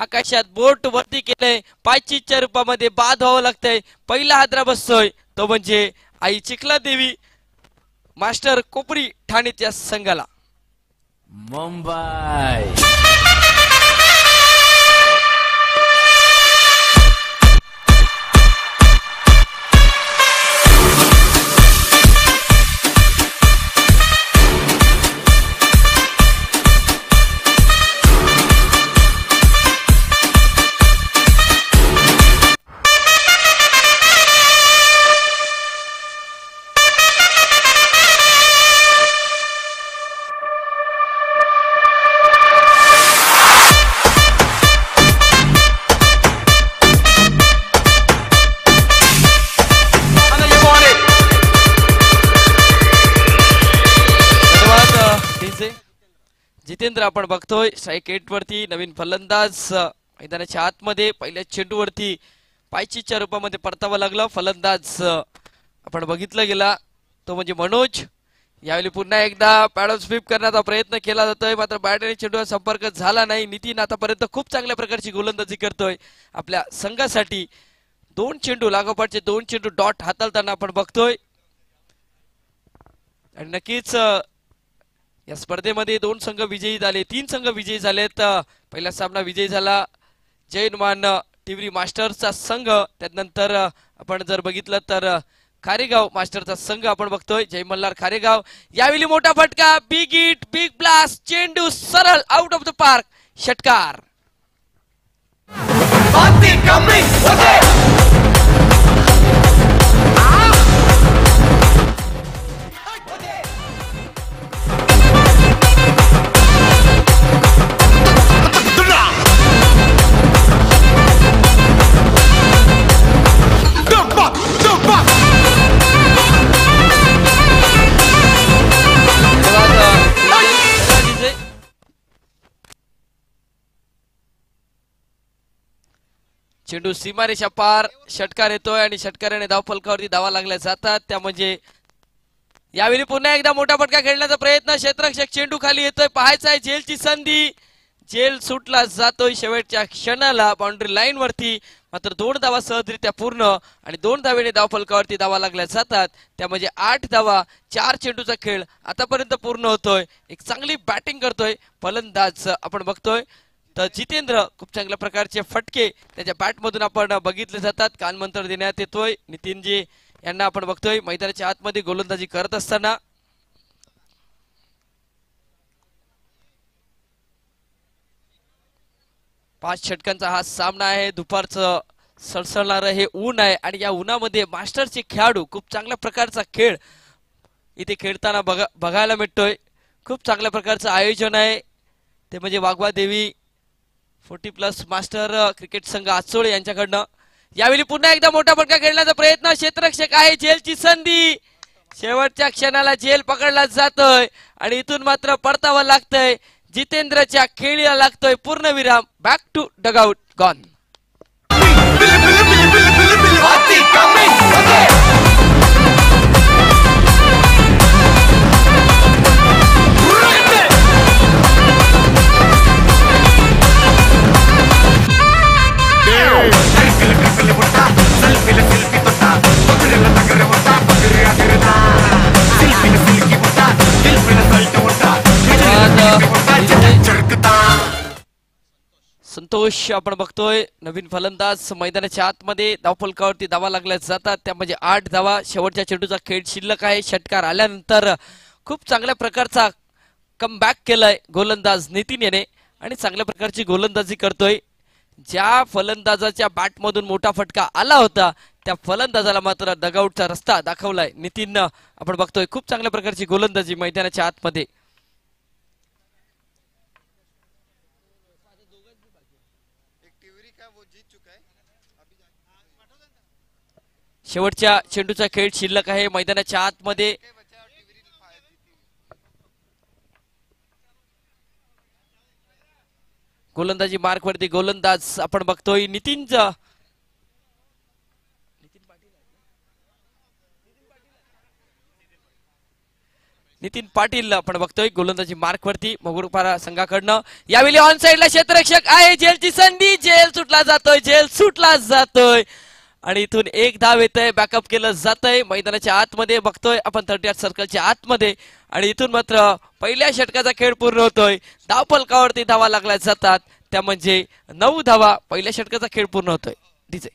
आकाशात बोट वरती केलंय. पायचीच्या रूपामध्ये बाद व्हावं लागतंय. पहिला हादरा बसतोय. तो म्हणजे आई चिखला देवी मास्टर कोपरी ठाणेच्या संघाला. मुंबई. जितेंद्र आपण बघतोय. स्ट्राईक एट वरती नवीन फलंदाज मैदानाच्या आतमध्ये पहिल्या चेंडूवरती पायचीच्या रूपामध्ये परतावा लागलं. फलंदाज आपण बघितलं गेला. तो म्हणजे मनोज. यावेळी पुन्हा एकदा पॅडल स्वीप करण्याचा प्रयत्न केला जातोय. मात्र बॅट आणि चेंडूवर संपर्क झाला नाही. नितीन आतापर्यंत खूप चांगल्या प्रकारची गोलंदाजी करतोय. आपल्या संघासाठी दोन चेंडू लागोपाठचे दोन चेंडू डॉट हाताळताना आपण बघतोय. आणि नक्कीच या स्पर्धेमध्ये दोन संघ विजयी झाले तीन संघ विजयी झालेत. पहिला सामना विजयी झाला जैनमान टिवरी मास्टर्सचा संघ. त्यानंतर आपण जर बघितलं तर खारेगाव मास्टरचा संघ आपण बघतोय जय मल्हार खारेगाव. यावेळी मोठा फटका बिग इट बिग ब्लास्ट चेंडू सरळ आउट ऑफ द पार्क षटकार. चेंडू सीमारेषा पार षटकार येतोय आणि षटकाराने धाव फलकावरती धावा लागल्या जातात. त्या म्हणजे यावेळी पुन्हा एकदा मोठा फटका खेळण्याचा प्रयत्न. क्षेत्रक्षक चेंडू खाली येतोय. पाहायचा आहे जेलची संधी. जेल सुटला जातोय शेवटच्या क्षणाला. बाउंड्री लाईन वरती मात्र दोन धावा सहजरित्या पूर्ण आणि दोन धावेने धाव फलकावरती धावा लागल्या जातात. त्या म्हणजे आठ धावा चार चेंडूचा खेळ आतापर्यंत पूर्ण होतोय. एक चांगली बॅटिंग करतोय फलंदाज आपण बघतोय. तर जितेंद्र खूप चांगल्या प्रकारचे फटके त्याच्या बॅटमधून आपण बघितले जातात. कानमंत्र देण्यात येतोय. नितीनजी यांना आपण बघतोय. मैदानाच्या आतमध्ये गोलंदाजी करत असताना. पाच षटकांचा हा सामना आहे. दुपारचं सळसळणारं हे ऊन आहे. आणि या उन्हामध्ये मास्टरचे खेळाडू खूप चांगल्या प्रकारचा खेळ इथे खेळताना बघा बघायला मिळतोय. खूप चांगल्या प्रकारचं आयोजन आहे. ते म्हणजे वाघवा देवी फोर्टी प्लस मास्टर क्रिकेट संघ आचोळे यांच्याकडनं यावेळी पुन्हा एकदा मोठा फटका खेळण्याचा प्रयत्न क्षेत्ररक्षक आहे जेलची संधी शेवटच्या क्षणाला जेल पकडला जातोय आणि इथून मात्र परतावा लागतंय जितेंद्रच्या खेळीला लागतोय पूर्णविराम back to dugout gone Santosh आपण बघतोय नवीन फलंदाज मैदानाच्या आतमध्ये धावफलकावरती धावा लागल्या जातात. त्या म्हणजे आठ धावा शेवटच्या चेंडूचा खेळ शिल्लक आहे. षटकार आल्यानंतर खूप चांगल्या प्रकारचा कमबॅक केलाय गोलंदाज नितीन याने. आणि चांगल्या प्रकारची गोलंदाजी करतोय. ज्या फलंदाजाच्या बॅटमधून मोठा फटका आला होता त्या फलंदाजाला मात्र दगाऊटचा रस्ता दाखवलाय नितीननं. आपण बघतोय खूप चांगल्या प्रकारची गोलंदाजी मैदानाच्या आतमध्ये. शेवटच्या चेंडूचा खेळ शिल्लक आहे. मैदानाच्या आतमध्ये गोलंदाजी मार्कवरती गोलंदाज आपण बघतोय. नितीनचा नितीन पाटील आपण बघतोय. गोलंदाजी मार्कवरती मगुरपारा संघाकडनं. यावेळी ऑन साईडला क्षेत्ररक्षक आहे. जेलची संधी. जेल सुटला जातोय. जेल सुटला जातोय. आणि इथून एक धाव येतंय बॅकअप केलं जातंय. मैदानाच्या आतमध्ये बघतोय आपण थर्टी आठ सर्कलच्या आतमध्ये. आणि इथून मात्र पहिल्या षटकाचा खेळ पूर्ण होतोय. धाव फलकावरती धावा लागल्या जातात. त्या म्हणजे नऊ धावा पहिल्या षटकाचा खेळ पूर्ण होतोय. डीजे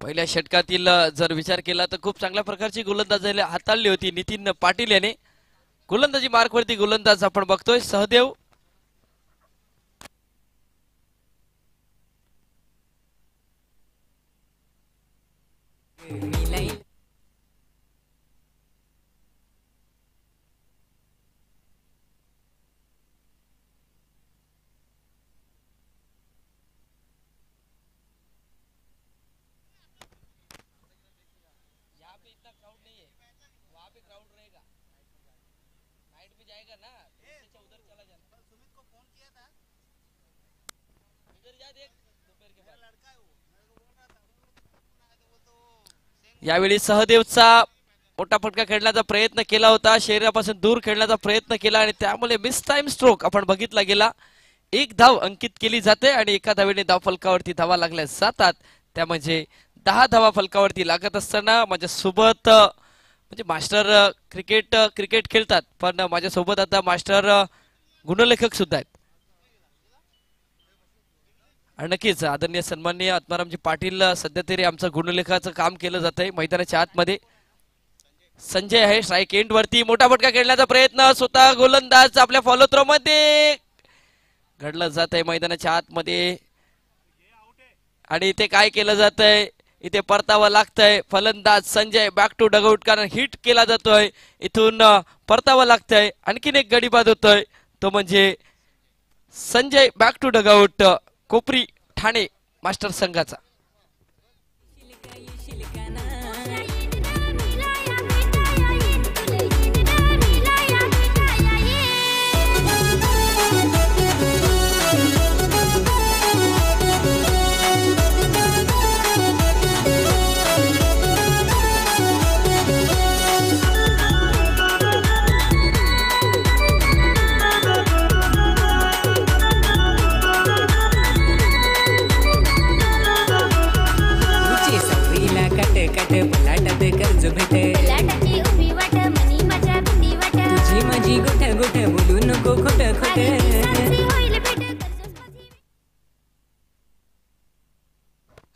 पहिल्या षटकातील जर विचार केला तर खूप चांगल्या प्रकारची गोलंदाजी हाताळली होती नितीन पाटील याने. गोलंदाजी मार्कवरती गोलंदाज आपण बघतोय सहदेव. यावेळी सहदेवचा मोठा फटका खेळण्याचा प्रयत्न केला होता. शरीरापासून दूर खेळण्याचा प्रयत्न केला आणि त्यामुळे मिस टाइम स्ट्रोक आपण बघितला गेला. एक धाव अंकित केली जाते आणि एका धावेने धाव फलकावरती धावा लागल्या जातात. त्या म्हणजे दहा धावा फलकावरती लागत असताना माझ्यासोबत म्हणजे मास्टर क्रिकेट क्रिकेट खेळतात. पण माझ्यासोबत आता मास्टर गुणलेखक सुद्धा आहेत. नक्कीच आदरणीय सन्माननीय आत्मारामजी पाटील सध्या तरी आमचं गुणलेखाचं काम केलं जात आहे मैदानाच्या आतमध्ये. संजय आहे स्ट्राईक एंड वरती. मोठा फटका खेळण्याचा प्रयत्न स्वतः गोलंदाज आपल्या फॉलो थ्रो मध्ये. घडलं जात आहे मैदानाच्या आतमध्ये. आणि इथे काय केलं जात आहे इथे परतावं लागतंय. फलंदाज संजय बॅक टू डगआउट कारण हिट केला जातोय. इथून परतावं लागतंय. आणखीन एक गडी बाद होतोय. तो म्हणजे Sanjay back to dugout Kopri Thane master संघाचा.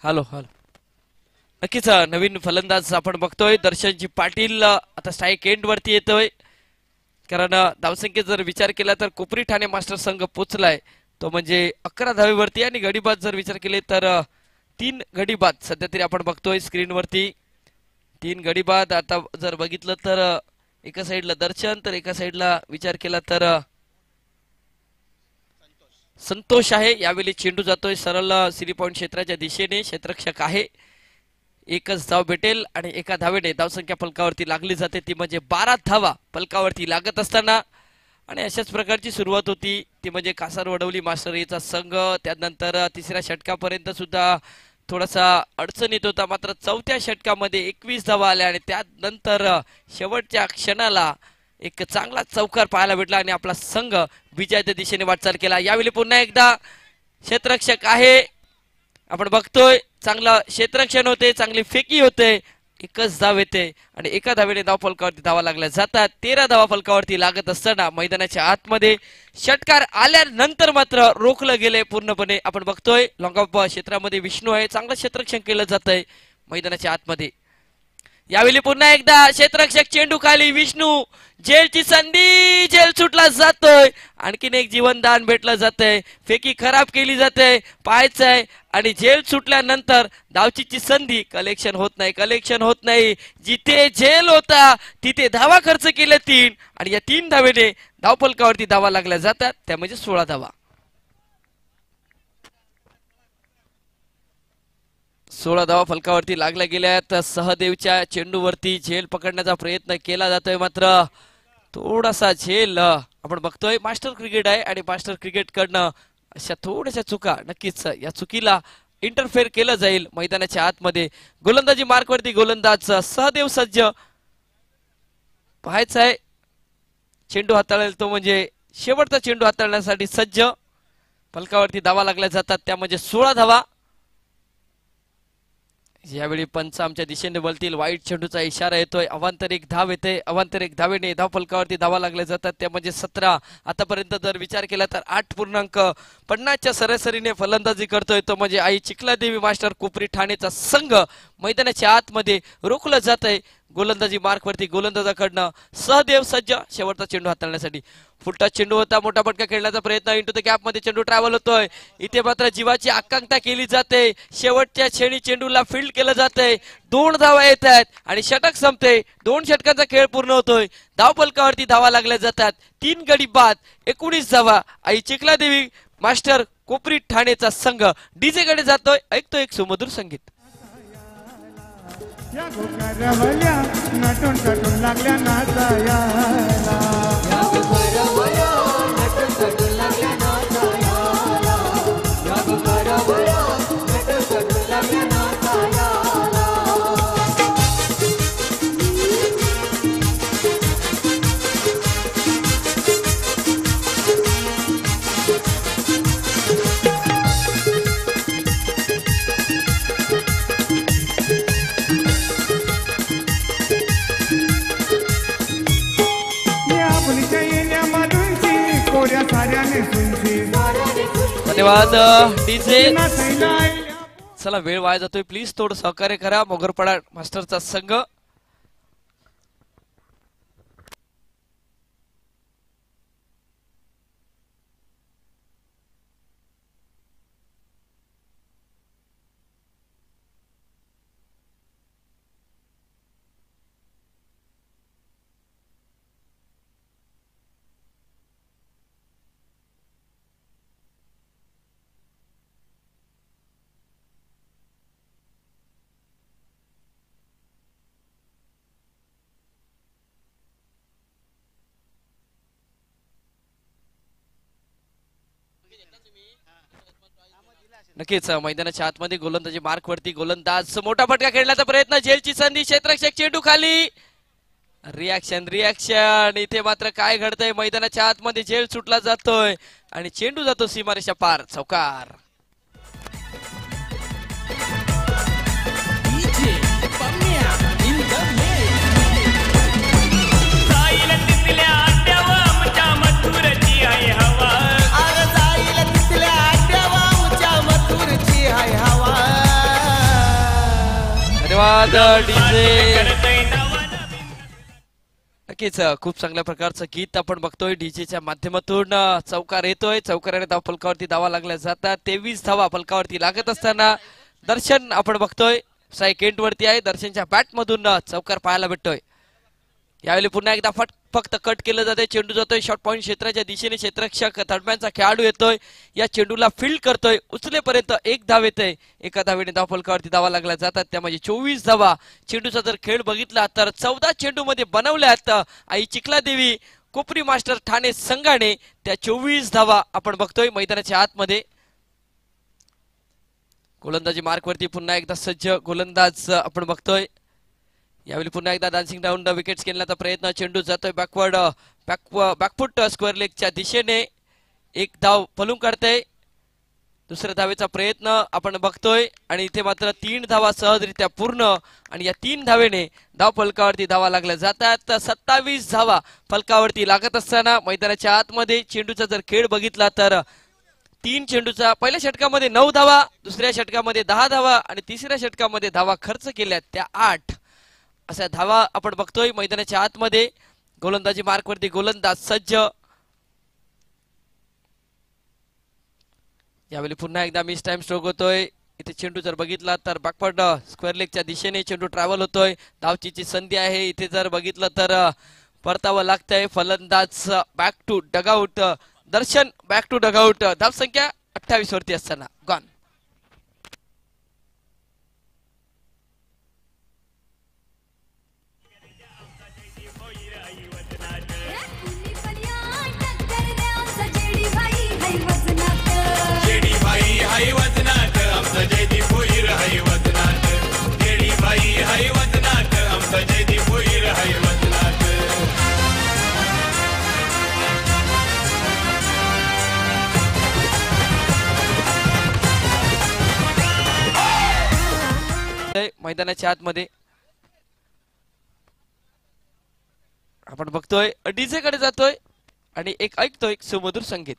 Hello hello. नक्कीच नवीन फलंदाज आपण बघतोय. दर्शनजी पाटील आता स्ट्राईक एंड वरती येतोय. कारण धावसंख्येत जर विचार केला तर कोपरी ठाणे मास्टर संघ पोचलाय. तो म्हणजे अकरा धावेवरती आणि गडीबाद जर विचार केले तर तीन गडीबाद सध्या तरी आपण बघतोय स्क्रीनवरती. तीन गडीबाद आता जर बघितलं तर एका साईडला दर्शन तर एका साईडला विचार केला तर संतोष आहे यावेळी चेंडू जातोय. सरळ सिरी पॉईंट क्षेत्राच्या दिशेने क्षेत्रक्षक आहे. एकच धाव भेटेल आणि एका धावेने धावसंख्या फलकावरती लागली जाते. ती म्हणजे बारा धावा फलकावरती लागत असताना. आणि अशाच प्रकारची सुरुवात होती. ती म्हणजे कासार वडवली मास्टरीचा संघ. त्यानंतर तिसऱ्या षटकापर्यंत सुद्धा थोडासा अडचण येत होता. मात्र चौथ्या षटकामध्ये एकवीस धावा आल्या आणि त्यानंतर शेवटच्या क्षणाला एक चांगला चौकार पाहायला भेटला आणि आपला संघ विजयाच्या दिशेने वाटचाल केला. यावेळी पुन्हा एकदा क्षेत्ररक्षक आहे. आपण बघतोय चांगलं क्षेत्ररक्षण होते चांगली फेकी होते एकच धाव येते आणि एका धावेने धाव फलकावरती धावा लागल्या जातात. तेरा धावा फलकावरती लागत असताना मैदानाच्या आतमध्ये षटकार आल्यानंतर मात्र रोखलं गेले पूर्णपणे. आपण बघतोय लोंगाप्पा क्षेत्रामध्ये विष्णू आहे चांगलं क्षेत्ररक्षण केलं जात आहे मैदानाच्या आतमध्ये. यावेळी पुन्हा एकदा क्षेत्ररक्षक चेंडू खाली विष्णू जेलची संधी जेल सुटला जातोय. आणखीन एक जीवनदान भेटलं जातंय. फेकी खराब केली जाते पाहायचंय. आणि जेल सुटल्यानंतर धावचीची संधी कलेक्शन होत नाही कलेक्शन होत नाही. जिथे जेल होता तिथे धावा खर्च केले तीन. आणि या तीन धावेने धावपलकावरती धावा लागल्या जातात. त्या म्हणजे सोळा धावा. सोळा धावा फलकावरती लागल्या गेल्या तर सहदेवच्या चेंडूवरती झेल पकडण्याचा प्रयत्न केला जातोय मात्र थोडासा झेल आपण बघतोय. मास्टर क्रिकेट आहे आणि मास्टर क्रिकेट कडनं अशा थोड्याशा चुका नक्कीच या चुकीला इंटरफेअर केलं जाईल मैदानाच्या आतमध्ये. गोलंदाजी मार्कवरती गोलंदाज सहदेव सज्ज. पाहायचं आहे. चेंडू हाताळेल तो म्हणजे शेवटचा चेंडू हाताळण्यासाठी सज्ज. फलकावरती धावा लागल्या जातात. त्या म्हणजे सोळा धावा. यावेळी पंच आमच्या दिशेने बोलतील वाईट चेंडूचा इशारा येतोय अवांतर एक धाव येते अवांतर एक धावेने धाव फलकावरती धावा लागल्या जातात. त्या म्हणजे सतरा. आतापर्यंत जर विचार केला तर आठ पूर्णांक पन्नासच्या सरासरीने फलंदाजी करतोय. तो म्हणजे आई चिखलादेवी मास्टर कोपरी ठाणेचा संघ. मैदानाच्या आतमध्ये रोखलं जात आहे गोलंदाजी मार्कवरती गोलंदाजाकडनं सहदेव सज्ज शेवटचा चेंडू हाताळण्यासाठी. फुलटा चेंडू होता मोठा फटका खेळण्याचा प्रयत्न इंटू द कॅपमध्ये चेंडू ट्रॅव्हल होतोय. इथे मात्र जीवाची आकांक्षा केली जाते. शेवटच्या क्षणी चेंडूला फील्ड केलं जाते दोन धावा येत आहेत आणि षटक संपते. दोन षटकांचा खेळ पूर्ण होतोय. धाव फलकावरती धावा लागल्या जातात. तीन गडी बाद एकोणीस धावा. आई चिखलादेवी मास्टर कोपरी ठाणेचा संघ. डीजे कडे जातोय. ऐकतो एक सुमधुर संगीत. या घोकाऱ्यावल्या नटून टटून लागल्या नाचायला धन्यवाद डीजे चला वेळ वाया जातोय. प्लीज थोडं सहकार्य करा. मोगरपाडा मास्टरचा संघ. नक्कीच मैदानाच्या आतमध्ये गोलंदाजी मार्क वरती गोलंदाज मोठा फटका खेळण्याचा प्रयत्न जेलची संधी क्षेत्रक्षक चेंडू खाली. रिॲक्शन रिॲक्शन इथे मात्र काय घडतंय? मैदानाच्या आतमध्ये जेल सुटला जातोय आणि चेंडू जातो सीमारेषा पार. चौकार. धन्यवाद नक्कीच खूप चांगल्या प्रकारचं गीत आपण बघतोय. डीजेच्या माध्यमातून चौकार येतोय. चौकाराने धाव फलकावरती धावा लागल्या जातात. तेवीस धावा फलकावरती लागत असताना दर्शन आपण बघतोय. साई केंट वरती आहे. दर्शनच्या बॅट मधून चौकार पाहायला भेटतोय. यावेळी पुन्हा एकदा फट फक्त कट केलं जाते चेंडू जातोय. शॉर्ट पॉईंट क्षेत्राच्या दिशेने क्षेत्रक्षक दरम्यानचा खेळाडू येतोय. या चेंडूला फील्ड करतोय. उचलेपर्यंत एक धाव येतोय एका धावेने धाव फलकावरती धावा लागल्या जातात. त्यामध्ये चोवीस धावा. चेंडूचा जर खेळ बघितला तर चौदा चेंडू मध्ये बनवल्यात आई चिखलादेवी कोपरी मास्टर ठाणे संघाने त्या चोवीस धावा आपण बघतोय. मैदानाच्या आतमध्ये. गोलंदाजी मार्कवरती पुन्हा एकदा सज्ज गोलंदाज आपण बघतोय. यावेळी पुन्हा एकदा डान्सिंग डाऊन विकेट खेळण्याचा प्रयत्न. चेंडू जातोय बॅकवर्ड बॅक बॅकफुट स्क्वेअर लेगच्या दिशेने. एक धाव फलून काढतंय दुसऱ्या धावेचा प्रयत्न आपण बघतोय. आणि इथे मात्र तीन धावा सहजरित्या पूर्ण. आणि या तीन धावेने धाव फलकावरती धावा लागल्या जातात. सत्तावीस धावा फलकावरती लागत असताना मैदानाच्या आतमध्ये चेंडूचा जर खेळ बघितला तर तीन चेंडूचा पहिल्या षटकामध्ये नऊ धावा दुसऱ्या षटकामध्ये दहा धावा आणि तिसऱ्या षटकामध्ये धावा खर्च केल्या त्या आठ. अशा धावा आपण बघतोय. मैदानाच्या आतमध्ये गोलंदाजी मार्कवरती गोलंदाज सज्ज. यावेळी पुन्हा एकदा मिस टाइम स्ट्रोक होतोय. इथे चेंडू जर बघितला तर बाकपड स्क्वेअर लेगच्या दिशेने चेंडू ट्रॅव्हल होतोय. धावचीची संधी आहे. इथे जर बघितलं तर परतावं लागतंय. फलंदाज back to dugout Darshan back to dugout धाव संख्या अठ्ठावीस वरती असताना. गॉन मैदानाच्या आतमध्ये. आपण बघतोय डीजे कडे जातोय आणि एक ऐकतोय सुमधुर संगीत.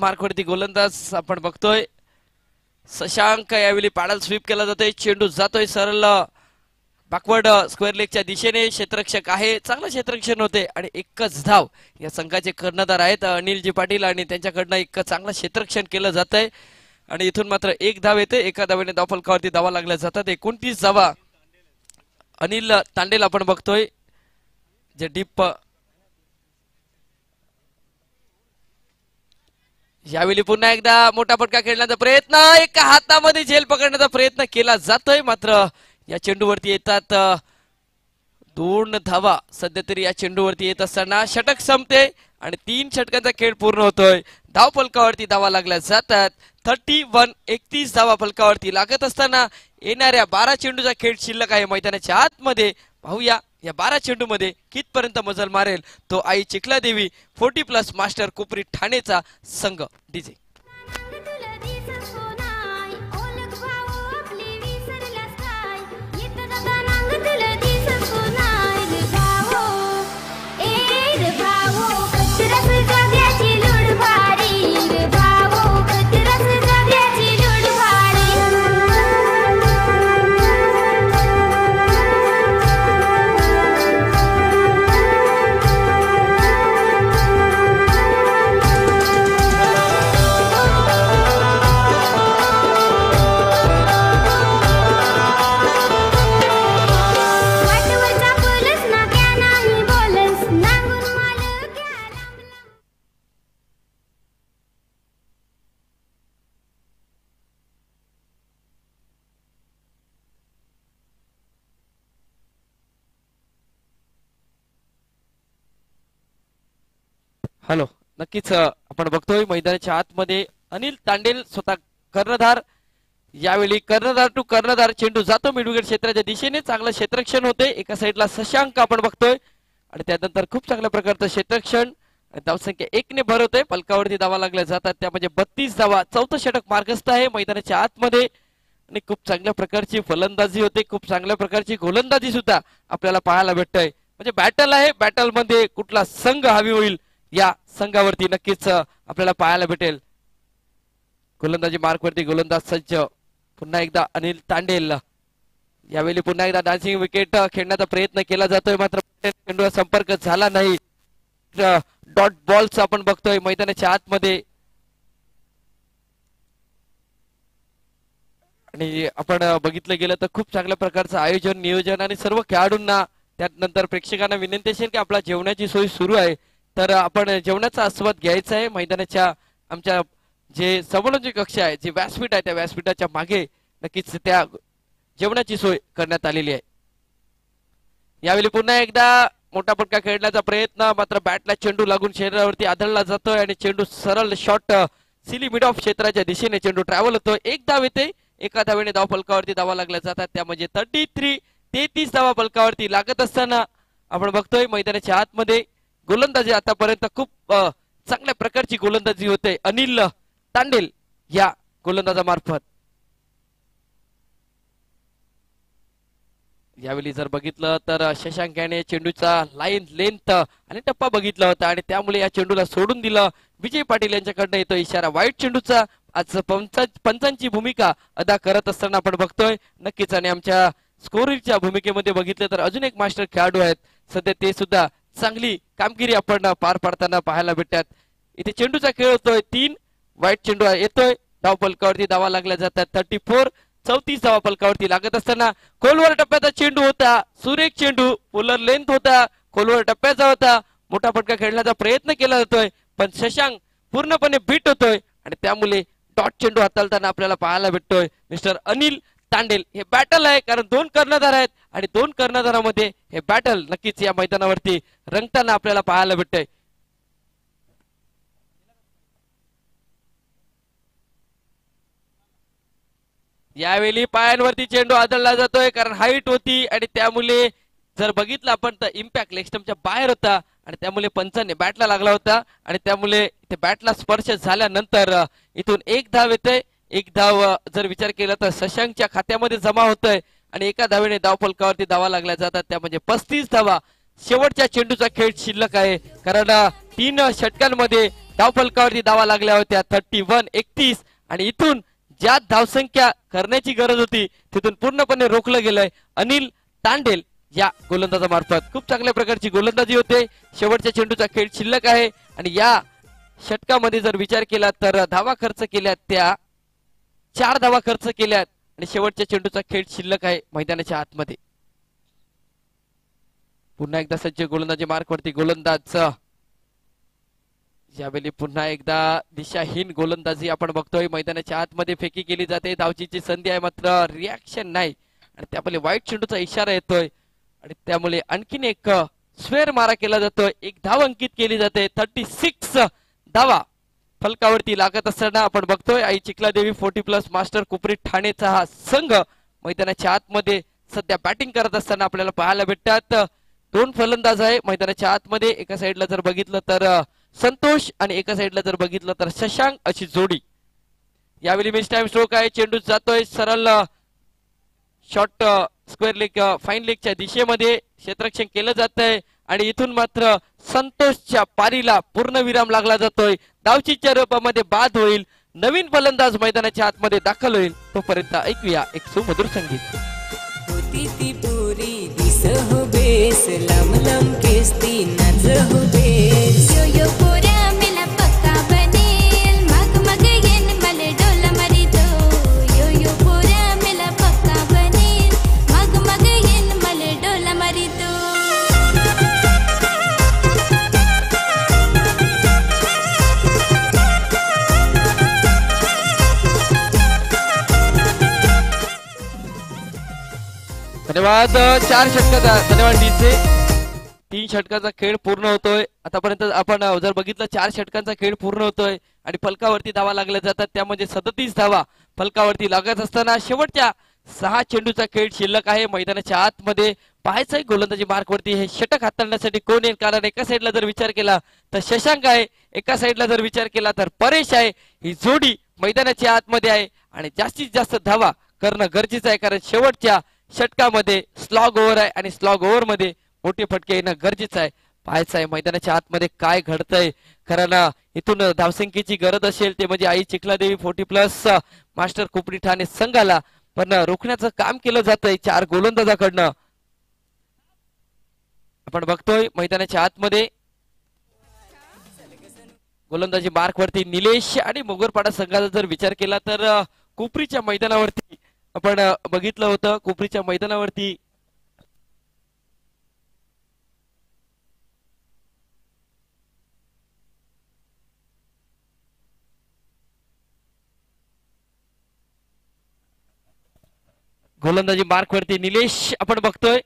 मार्कवरती गोलंदाज आपण बघतोय. शशांक यावेळी पॅडल स्वीप केला जातोय. चेंडू जातोय सरळ. बॅकवर्ड स्क्वेअर लेगच्या दिशेने क्षेत्रक्षक आहे. चांगलं क्षेत्रक्षण होते आणि एकच धाव या संघाचे कर्णधार आहेत अनिलजी पाटील आणि त्यांच्याकडनं एक चांगलं क्षेत्रक्षण केलं जात आहे आणि इथून मात्र एक धाव येते. एका धावेने धावफलकावरती धावा लागल्या जातात. एकोणतीस धावा अनिल तांडेल आपण बघतोय. जे डीप यावेळी पुन्हा एकदा मोठा फटका खेळण्याचा प्रयत्न एका हातामध्ये झेल पकडण्याचा प्रयत्न केला जातोय मात्र या चेंडूवरती येतात दोन धावा. सध्या तरी या चेंडूवरती येत असताना षटक संपते आणि तीन षटकांचा खेळ पूर्ण होतोय. धाव फलकावरती धावा लागल्या जातात. थर्टी वन एकतीस धावा फलकावरती लागत असताना येणाऱ्या बारा चेंडूचा खेळ शिल्लक आहे. मैदानाच्या आतमध्ये पाहूया. या बारा चेंडूमध्ये कितपर्यंत मजल मारेल तो Aai Chikhala Devi forty plus master Kopri ठाणेचा संघ डीजे. हॅलो. नक्कीच आपण बघतोय मैदानाच्या आतमध्ये अनिल तांडेल स्वतः कर्णधार. यावेळी कर्णधार टू कर्णधार चेंडू जातो मिडविकेट क्षेत्राच्या दिशेने. चांगलं क्षेत्रक्षण होते. एका साईडला शशांक आपण बघतोय. आणि त्यानंतर खूप चांगल्या प्रकारचं क्षेत्रक्षण. आणि धावसंख्या एकने होते. पलकावरती धावा लागल्या जातात. त्या म्हणजे बत्तीस धावा. चौथं षटक मार्गस्थ आहे मैदानाच्या आतमध्ये. आणि खूप चांगल्या प्रकारची फलंदाजी होते. खूप चांगल्या प्रकारची गोलंदाजी सुद्धा आपल्याला पाहायला भेटतंय. म्हणजे बॅटल आहे. बॅटलमध्ये कुठला संघ हवी होईल? या संघावरती नक्कीच आपल्याला पाहायला भेटेल. गोलंदाजी मार्कवरती गोलंदाज सज्ज पुन्हा एकदा अनिल तांडेल. यावेळी पुन्हा एकदा डान्सिंग विकेट खेळण्याचा प्रयत्न केला जातोय. मात्र चेंडूला संपर्क झाला नाही. डॉट बॉल्स आपण बघतोय मैदानाच्या आतमध्ये. आणि आपण बघितलं गेलं तर खूप चांगल्या प्रकारचं आयोजन नियोजन आणि सर्व खेळाडूंना त्यानंतर प्रेक्षकांना विनंती असेल की आपल्या जेवणाची सोय सुरू आहे. तर आपण जेवणाचा आस्वाद घ्यायचा आहे. मैदानाच्या आमच्या जे समोरची कक्ष आहे जे व्यासपीठ आहे त्या व्यासपीठाच्या मागे नक्कीच त्या जेवणाची सोय करण्यात आलेली आहे. यावेळी पुन्हा एकदा मोठा फटका खेळण्याचा प्रयत्न मात्र बॅटला चेंडू लागून शरीरावरती आदळला जातोय आणि चेंडू सरळ शॉट सिली मिड ऑफ क्षेत्राच्या दिशेने चेंडू ट्रॅव्हल होतो एक धाव येते एका धावेने धाव फलकावरती धावा लागल्या जातात. त्या म्हणजे थर्टी थ्री तेहतीस धावा फलकावरती लागत असताना आपण बघतोय मैदानाच्या आतमध्ये गोलंदाजी आतापर्यंत खूप चांगल्या प्रकारची गोलंदाजी होते. अनिल तांडेल या गोलंदाजामार्फत. यावेळी जर बघितलं तर शशांक याने चेंडूचा लाईन लेंथ आणि टप्पा बघितला होता आणि त्यामुळे या चेंडूला सोडून दिलं. विजय पाटील यांच्याकडनं येतो इशारा. वाईट चेंडूचा आज पंचा पंचांची भूमिका अदा करत असताना आपण बघतोय. नक्कीच आणि आमच्या स्कोरिंगच्या भूमिकेमध्ये बघितलं तर अजून एक मास्टर खेळाडू आहेत. सध्या ते सुद्धा चांगली कामगिरी आपण पार पाडताना पाहायला भेटतात. इथे चेंडूचा खेळ होतोय. तीन वाईट चेंडू येतोय. धाव पलकावरती धावा लागल्या जातात. थर्टी फोर चौतीस धावा पलकावरती लागत असताना खोलवर टप्प्याचा चेंडू होता. सुरेख चेंडू पोलर लेंथ होता. खोलवर टप्प्याचा होता. मोठा फटका खेळण्याचा प्रयत्न केला जातोय. पण शशांक पूर्णपणे बीट होतोय. आणि त्यामुळे डॉट चेंडू हाताळताना आपल्याला पाहायला भेटतोय. मिस्टर अनिल तांडेल. हे बॅटल आहे कारण दोन कर्णधार आहेत आणि दोन कर्णधारामध्ये हे बॅटल नक्कीच या मैदानावरती रंगताना आपल्याला पाहायला भेटतंय. यावेळी पायांवरती चेंडू आदळला जातोय कारण हाईट होती आणि त्यामुळे जर बघितलं आपण तर इम्पॅक्ट लेक्स्टमच्या बाहेर होता आणि त्यामुळे पंचाने बॅटला लागला होता आणि त्यामुळे ते बॅटला स्पर्श झाल्यानंतर इथून एक धाव येतोय एक धाव जर विचार केला तर शशांकच्या खात्यामध्ये जमा होतोय आणि एका धावेने धाव फलकावरती धावा लागल्या जातात. त्या म्हणजे पस्तीस धावा. शेवटच्या चेंडूचा खेळ शिल्लक आहे. कारण तीन षटकांमध्ये धाव फलकावरती धावा लागल्या होत्या. थर्टी वन एकतीस आणि इथून ज्या धावसंख्या करण्याची गरज होती तिथून पूर्णपणे रोखलं गेलंय. अनिल तांडेल या गोलंदाजामार्फत खूप चांगल्या प्रकारची गोलंदाजी होते. शेवटच्या चेंडूचा खेळ शिल्लक आहे. आणि या षटकामध्ये जर विचार केला तर धावा खर्च केल्या त्या चार धावा खर्च केल्यात आणि शेवटच्या चेंडूचा खेळ शिल्लक आहे मैदानाच्या आतमध्ये. पुन्हा एकदा सज्ज गोलंदाजी मार्कवरती गोलंदाज. यावेळी पुन्हा एकदा दिशाहीन गोलंदाजी आपण बघतोय मैदानाच्या आतमध्ये फेकी केली जाते. धावचीची संधी आहे मात्र रिॲक्शन नाही. आणि त्यामुळे वाईट चेंडूचा इशारा येतोय. आणि त्यामुळे आणखीन एक स्वेर मारा केला जातोय. एक धाव अंकित केली जाते. थर्टी सिक्स धावा. फलकावरती लागत असताना आपण बघतोय Aai Chikhala Devi forty plus master Kupri ठाणेचा हा संघ मैदानाच्या आतमध्ये सध्या बॅटिंग करत असताना आपल्याला पाहायला भेटतात. दोन फलंदाज आहे मैदानाच्या आतमध्ये. एका साईडला जर बघितलं तर संतोष आणि एका साईडला जर बघितलं तर शशांक अशी जोडी. यावेळी मिस टाइम स्ट्रोक आहे. चेंडू जातोय सरळ शॉर्ट स्क्वेअर लेग फाईन लेगच्या दिशेमध्ये. क्षेत्ररक्षण केलं जात आहे आणि इथून मात्र संतोषच्या पारीला पूर्ण विराम लागला जातोय. धावचीच्या रूपामध्ये बाद होईल. नवीन फलंदाज मैदानाच्या आतमध्ये दाखल होईल. तोपर्यंत ऐकूया एक सुमधुर संगीत. होती ती पुरी दिस हो बेस लांब लांब केस ती नाच हो बेस. यो धन्यवाद चार षटकाचा धन्यवाद डीचे तीन षटकांचा खेळ पूर्ण होतोय. आतापर्यंत आपण जर बघितलं चार षटकांचा खेळ पूर्ण होतोय आणि फलकावरती धावा लागल्या जातात. त्यामध्ये सदतीस धावा फलकावरती लागत असताना शेवटच्या सहा चेंडूचा खेळ शिल्लक आहे. मैदानाच्या आतमध्ये पाहायचं आहे गोलंदाजी मार्कवरती हे षटक हाताळण्यासाठी कोण येईल? कारण एका साईडला जर विचार केला तर शशांक आहे. एका साईडला जर विचार केला तर परेश आहे. ही जोडी मैदानाच्या आतमध्ये आहे आणि जास्तीत जास्त धावा करणं गरजेचं आहे. कारण शेवटच्या षटकामध्ये स्लॉग ओव्हर आहे आणि स्लॉग ओव्हरमध्ये मोठे फटके येणं गरजेचं आहे. पाहायचं आहे मैदानाच्या आतमध्ये काय घडतंय. कारण इथून धावसंख्येची गरज असेल ते म्हणजे Aai Chikhaladevi forty plus master Kupri Thane संघाला. पण रोखण्याचं काम केलं जातंय चार गोलंदाजाकडनं. आपण बघतोय मैदानाच्या आतमध्ये गोलंदाजी मार्क वरती निलेश आणि मोगरपाडा संघाचा जर विचार केला तर कुपरीच्या कोपरीच्या मैदानावरती आपण बघितलं होतं कोपरीच्या मैदानावरती. गोलंदाजी मार्क वरती निलेश आपण बघतोय.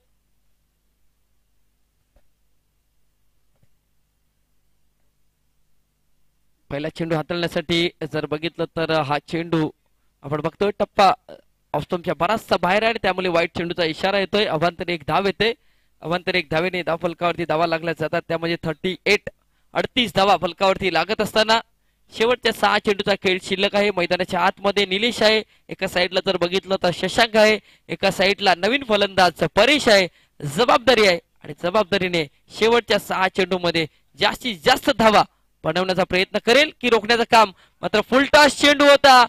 पहिला चेंडू हाताळण्यासाठी जर बघितलं तर हा चेंडू आपण बघतोय टप्पा ऑफस्टॉमच्या बराचसा बाहेर आहे आणि त्यामुळे वाईट चेंडूचा इशारा येतोय. अभांतर एक धाव येते. अभांतर एक धावेने धाव फलकावरती धावा लागल्या जातात. त्यामध्ये थर्टी एट अडतीस धावा फलकावरती लागत असताना शेवटच्या सहा चेंडूचा खेळ शिल्लक आहे. मैदानाच्या आतमध्ये निलेश आहे. एका साईडला जर बघितलं तर शशांक आहे. एका साईडला नवीन फलंदाज परेश आहे. जबाबदारी आहे आणि जबाबदारीने शेवटच्या सहा चेंडूमध्ये जास्तीत जास्त धावा बनवण्याचा प्रयत्न करेल की रोखण्याचं काम. मात्र फुलटॉस चेंडू होता.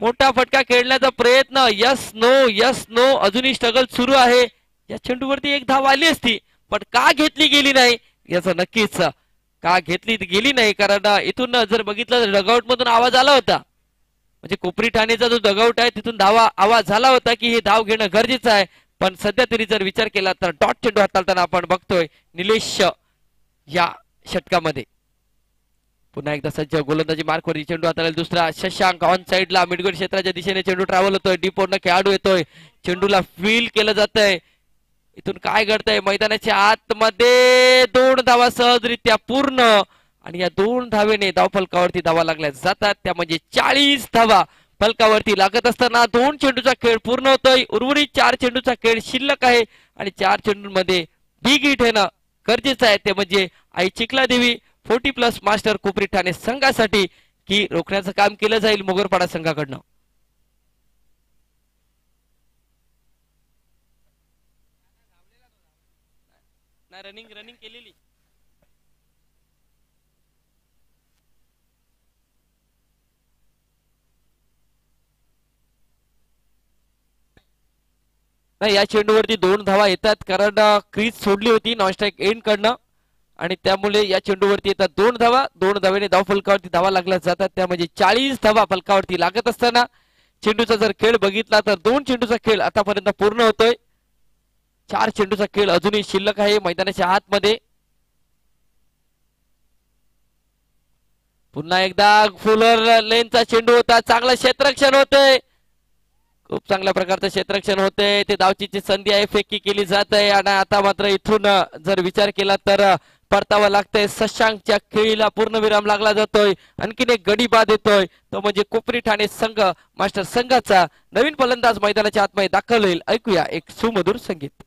मोठा फटका खेळण्याचा प्रयत्न. यस नो यस नो अजूनही स्ट्रगल सुरू आहे. या चेंडूवरती एक धाव आली असती पण का घेतली गेली नाही? याचं नक्कीच का घेतली गेली नाही? कारण इथून जर बघितलं डगआउट मधून आवाज आला होता. म्हणजे कोपरी ठाणेचा जो डगआउट आहे तिथून धावा आवाज झाला होता की हे धाव घेणं गरजेचं आहे. पण सध्या तरी जर विचार केला तर डॉट चेंडू हाताळताना आपण बघतोय निलेश या षटकामध्ये. पुन्हा एकदा सज्ज गोलंदाजी मार्कवर चेंडू हाताळेल दुसरा. शशांक ऑन साइडला मिडगड क्षेत्राच्या दिशेने चेंडू ट्रॅव्हल होतोय. डीपोर्न खेळाडू येतोय. चेंडूला फील केलं जातंय. इथून काय घडतंय? मैदानाच्या आतमध्ये दोन धावा सहजरित्या पूर्ण. आणि या दोन धावेने धाव फलकावरती धावा लागल्या जातात. त्या म्हणजे चाळीस धावा फलकावरती लागत असताना दोन चेंडूचा खेळ पूर्ण होतोय. उर्वरित चार चेंडूचा खेळ शिल्लक आहे. आणि चार चेंडूंमध्ये बिग हिट येणं गरजेचं आहे. ते म्हणजे Aai Chikhala Devi forty plus master Kopri Thane संघासाठी की रोखण्याचं काम केलं जाईल मोगरपाडा संघाकडनं? नाही रनिंग रनिंग केलेली. नाही या चेंडूवरती दोन धावा येतात कारण क्रीज सोडली होती नॉनस्ट्राईक एंड कडनं. आणि त्यामुळे या चेंडूवरती येतात दोन धावा दोन धावेने धाव फलकावरती धावा लागल्या जातात. त्या म्हणजे चाळीस धावा फलकावरती लागत असताना चेंडूचा जर खेळ बघितला तर दोन चेंडूचा खेळ आतापर्यंत पूर्ण होतोय. चार चेंडूचा खेळ अजूनही शिल्लक आहे मैदानाच्या आतमध्ये. पुन्हा एकदा फुलर लेनचा चेंडू होता. चांगला क्षेत्रक्षण होतंय. खूप चांगल्या प्रकारचं क्षेत्रक्षण होतंय. ते धावची संधी आहे फेकी केली जात आहे. आणि आता मात्र इथून जर विचार केला तर परतावं लागतंय. सशांकच्या खेळीला पूर्ण विराम लागला जातोय. आणखीन एक गडी बाद येतोय. तो म्हणजे कोपरी ठाणे संघ मास्टर संघाचा नवीन फलंदाज मैदानाच्या आतमध्ये दाखल होईल. ऐकूया एक सुमधुर संगीत.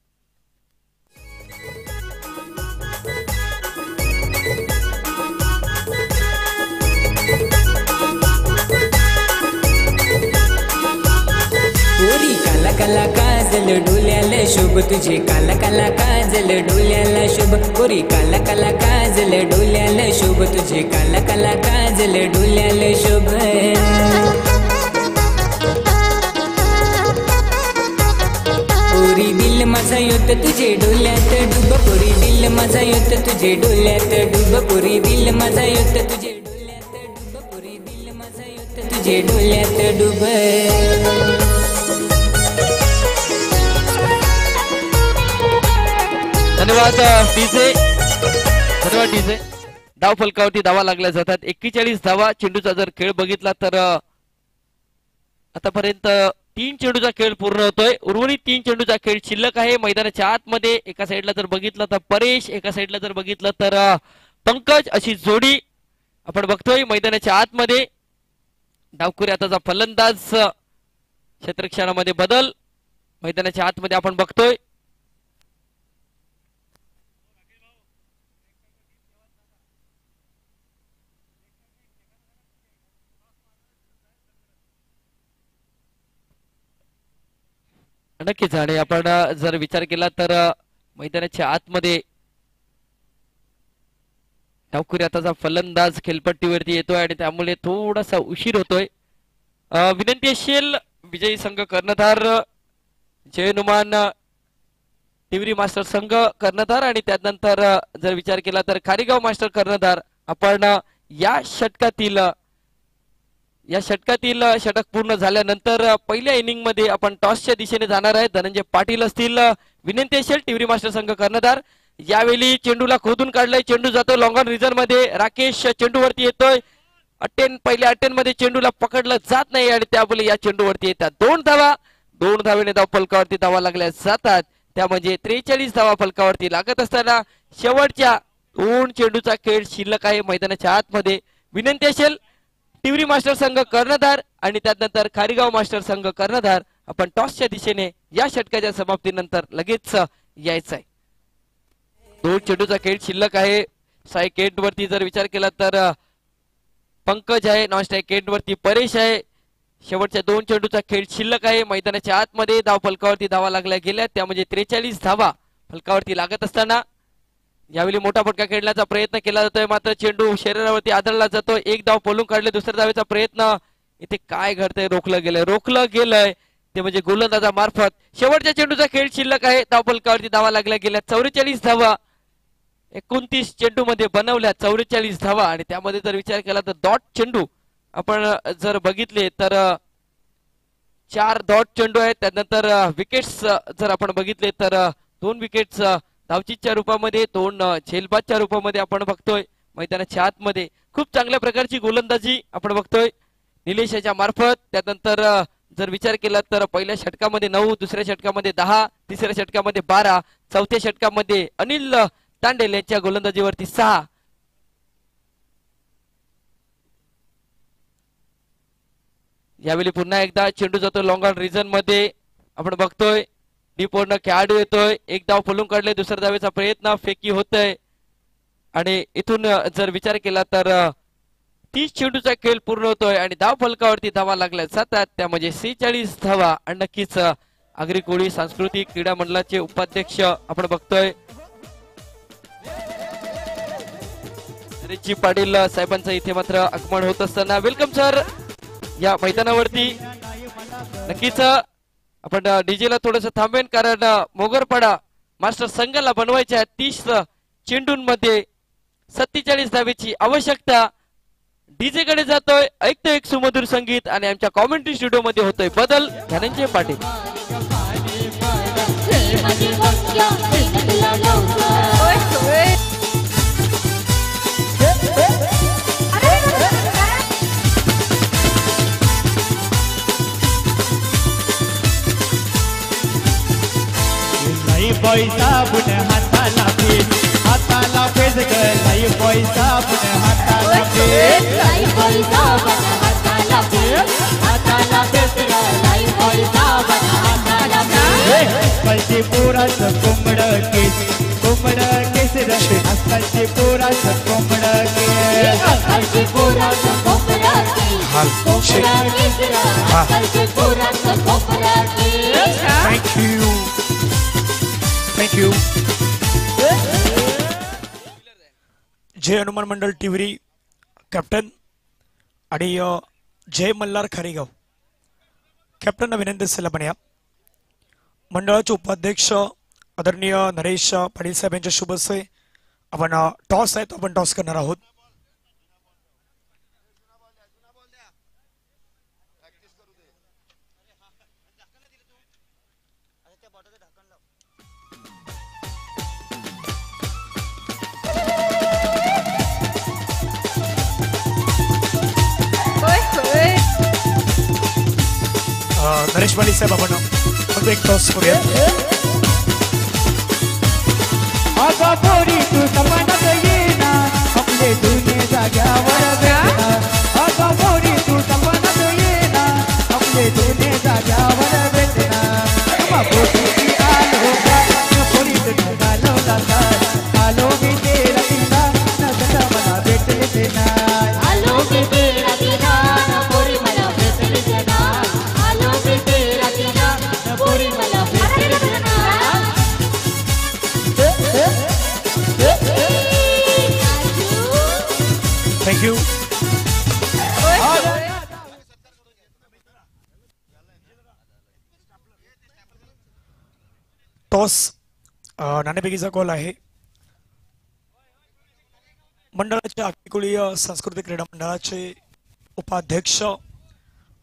कला कला काजल डोल्याला शुभ. तुझे काला काला काजल डोल्याला शुभ. कोरी काला काला काजल डोल्याला शुभ. तुझे काला काला काजल डोल्याला शुभ. पोरी दिल माझा योत तुझे डोल्यात डुब. पोरी दिल माझा योत तुझे डोल्यात डुब. पोरी दिल माझा युत तुझे डोल्यात डुब. पोरी दिल माझा योत तुझे डोल्यात डुब. धन्यवाद डीजे. धन्यवाद डीजे. डाव फलकावरती धावा लागल्या जातात. एक्केचाळीस धावा चेंडूचा जर खेळ बघितला तर आतापर्यंत तीन चेंडूचा खेळ पूर्ण होतोय. उर्वरित तीन चेंडूचा खेळ शिल्लक आहे. मैदानाच्या आतमध्ये एका साईडला जर बघितलं तर परेश एका साईडला जर बघितलं तर पंकज अशी जोडी आपण बघतोय मैदानाच्या आतमध्ये. डावकुरी आताचा फलंदाज क्षेत्रक्षणामध्ये बदल. मैदानाच्या आतमध्ये आपण बघतोय. नक्कीच. आणि आपण जर विचार केला तर मैदानाच्या आतमध्ये डावखुरी आताचा फलंदाज खेळपट्टीवरती येतोय आणि त्यामुळे थोडासा उशीर होतोय. विनंती असेल विजयी संघ कर्णधार जयनुमान टिवरी मास्टर संघ कर्णधार आणि त्यानंतर जर विचार केला तर खारीगाव मास्टर कर्णधार. आपण या षटकातील या षटकातील षटक पूर्ण झाल्यानंतर पहिल्या इनिंगमध्ये आपण टॉसच्या दिशेने जाणार आहे धनंजय पाटील असतील विनंती असेल टिवरी मास्टर संघ कर्णधार. यावेळी चेंडूला खोदून काढलाय. चेंडू जातो लॉंग ऑन रिझनमध्ये. राकेश चेंडूवरती येतोय. अटेन पहिल्या अटेन मध्ये चेंडूला पकडलं जात नाही आणि त्यामुळे या चेंडूवरती येतात. दोन धावा. दोन धावेने धाव फलकावरती धावा लागल्या जातात. त्या म्हणजे त्रेचाळीस धावा फलकावरती लागत असताना शेवटच्या दोन चेंडूचा खेळ शिल्लक आहे मैदानाच्या आतमध्ये. विनंती असेल टिवरी मास्टर संघ कर्णधार आणि त्यानंतर खारीगाव मास्टर संघ कर्णधार. आपण टॉसच्या दिशेने या षटकाच्या समाप्तीनंतर लगेच यायचं आहे दोन चेंडूचा खेळ शिल्लक आहे. स्ट्राईक एंड वरती जर विचार केला तर पंकज आहे नॉन स्ट्राईक एंड वरती परेश आहे. शेवटच्या दोन चेंडूचा खेळ शिल्लक आहे. मैदानाच्या आतमध्ये धाव फलकावरती धावा लागल्या गेल्या. त्या म्हणजे त्रेचाळीस धावा फलकावरती लागत असताना यावेळी मोठा फटका खेळण्याचा प्रयत्न केला जातोय. मात्र चेंडू शरीरावरती आदळला जातो एक धाव पळून काढले. दुसऱ्या धावेचा प्रयत्न. इथे काय घडतंय? रोखलं गेलंय. रोखलं गेलंय. ते म्हणजे गोलंदाजा मार्फत. शेवटच्या चेंडूचा खेळ शिल्लक आहे. धाव फलकावरती धावा लागल्या गेल्या चौवेचाळीस धावा. एकोणतीस चेंडू मध्ये बनवल्या चौवेचाळीस धावा. आणि त्यामध्ये जर विचार केला तर डॉट चेंडू आपण जर बघितले तर चार डॉट चेंडू आहेत. त्यानंतर विकेट्स जर आपण बघितले तर दोन विकेट्स धावचीतच्या रूपामध्ये दोन झेलबादच्या रूपामध्ये आपण बघतोय. मैदानाच्या आतमध्ये खूप चांगल्या प्रकारची गोलंदाजी आपण बघतोय. निलेश याच्या मार्फत त्यानंतर जर विचार केला तर पहिल्या षटकामध्ये नऊ दुसऱ्या षटकामध्ये दहा तिसऱ्या षटकामध्ये बारा चौथ्या षटकामध्ये अनिल तांडेल यांच्या गोलंदाजीवरती सहा. यावेळी पुन्हा एकदा चेंडू जातो लॉंग ऑन रिझनमध्ये. आपण बघतोय. मी पूर्ण खेळाडू येतोय. एक धाव फुलून काढले दुसऱ्या धावेचा प्रयत्न फेकी होतोय. आणि इथून जर विचार केला तर तीस चेंडूचा खेळ पूर्ण होतोय आणि धाव फलकावरती धावा लागल्या जातात. त्या म्हणजे सेहेचाळीस धावा आणि नक्कीच आगरी कोळी सांस्कृतिक क्रीडा मंडळाचे उपाध्यक्ष आपण बघतोय. रिची पाटील साहेबांचं इथे मात्र आगमन होत असताना वेलकम सर या मैदानावरती. नक्कीच आपण डीजेला थोडस थांबेन कारण मोगरपाडा मास्टर संघाला बनवायच्या तीस चेंडूंमध्ये सत्तेचाळीस धावेची आवश्यकता. डीजे कडे जातोय ऐकतोय एक सुमधुर संगीत आणि आमच्या कॉमेंट्री स्टुडिओ मध्ये होतोय बदल. धनंजय पाटील. पैसा पुणे हाताला फ़ेज़ हाताला फ़ेज़ ग लाई पैसा पुणे हाताला फ़ेज़ लाई पैसा पुणे हाताला फ़ेज़ हाताला फ़ेज़ ग लाई पैसा पुणे हाताला फ़ेज़ पलटी पुरास कोंबड केस कोंबड केस रस हसताची पुरास कोंबड केस हसताची पुरास कोंबड केस हाँ, कोंबड केस रस हसताची पुरास कोंबड केस Thank you. Thank you thank you Jai Hanuman Mandal Tivri captain आणि जय मल्हार खारेगाव. कॅप्टनना विनंती असेल आपण या मंडळाचे उपाध्यक्ष आदरणीय नरेश पाटील साहेब यांच्या शुभ आपण टॉस आहे तो आपण टॉस करणार आहोत. नरेश माली साहेब आपण फक्त एक टॉस करूया अगं पोरी तू सपानात येना आपले जुने जाग्यावर टॉस अ, कॉल आहे मंडळाचे अकिकुळीय सांस्कृतिक क्रीडा मंडळाचे उपाध्यक्ष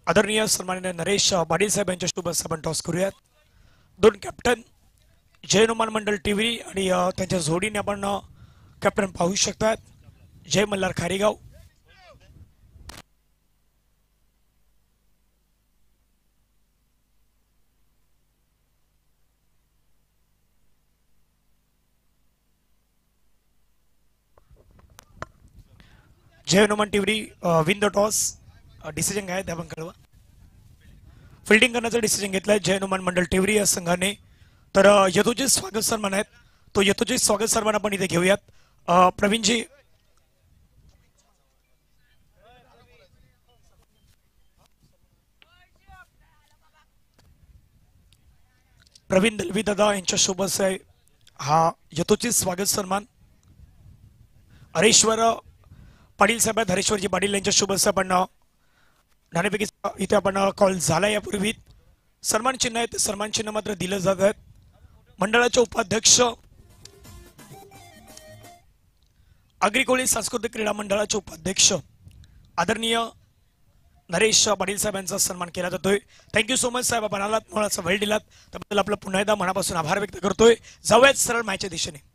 आदरणीय सन्माननीय नरेश पाटील साहेब यांच्या आपण टॉस करूयात दोन कॅप्टन जयनुमान मंडल टी व्ही आणि त्यांच्या जोडीने आपण कॅप्टन पाहू शकतात Jai Malhar Kharegaon Jai Hanuman Tivri win the toss decision घ्या आहे ते कळवा फिल्डिंग करण्याचा डिसिजन घेतलाय जय हनुमान मंडळ टिवरी या संघाने. तर अ, स्वागत सन्मान आहेत तो यदुजीत स्वागत सन्मान आपण इथे घेऊयात. प्रवीणजी. प्रवीण दलवी दादा यांच्या सोबत आहे हा यथोचित स्वागत सन्मान हरेश्वर पाटील साहेब आहेत हरेश्वरजी पाटील यांच्या सोबत आपण नाण्यापैकी इथे आपण कॉल झाला यापूर्वी सन्मान चिन्ह आहे ते सन्मान चिन्ह मात्र दिलं जात आहेत. मंडळाचे उपाध्यक्ष अग्रिकोळी सांस्कृतिक क्रीडा मंडळाचे उपाध्यक्ष आदरणीय नरेश पाटील साहेब यांचा सन्मान केला जातोय. थँक्यू सो मच साहेब आपण आलात मुळाचा वेळ दिलात. त्याबद्दल आपलं पुन्हा एकदा मनापासून आभार व्यक्त करतोय. जाऊयात सरळ मॅचच्या दिशेने.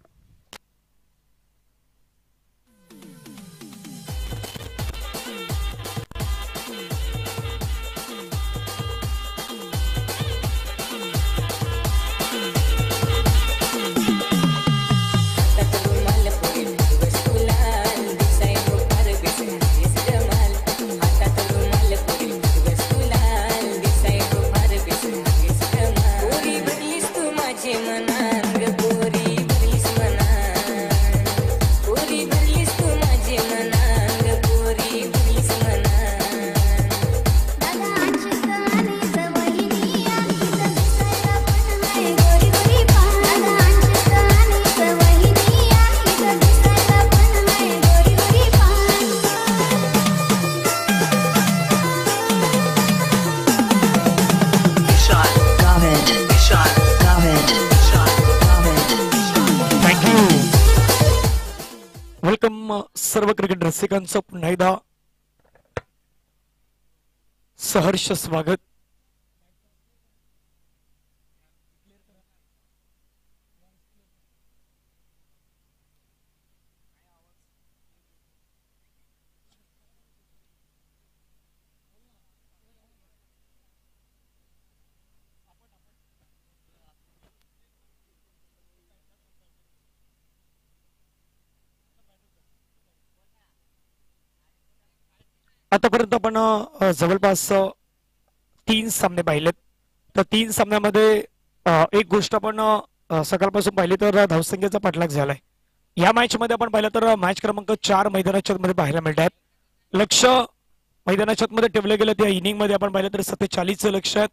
सर्व क्रिकेट रसिकांचं पुन्हा एकदा सहर्ष स्वागत. आतापर्यंत आपण जवळपास तीन सामने पाहिलेत. तर तीन सामन्यामध्ये एक गोष्ट आपण सकाळपासून पाहिली तर धावसंख्येचा पाठलाग झालाय. या मॅच मध्ये आपण पाहिलं तर मॅच क्रमांक चार मैदानाच्या मध्ये पाहायला मिळत आहेत लक्ष मैदानाच्या मध्ये ठेवलं गेलं त्या इनिंगमध्ये आपण पाहिलं तर सत्तेचाळीसचं लक्ष आहेत.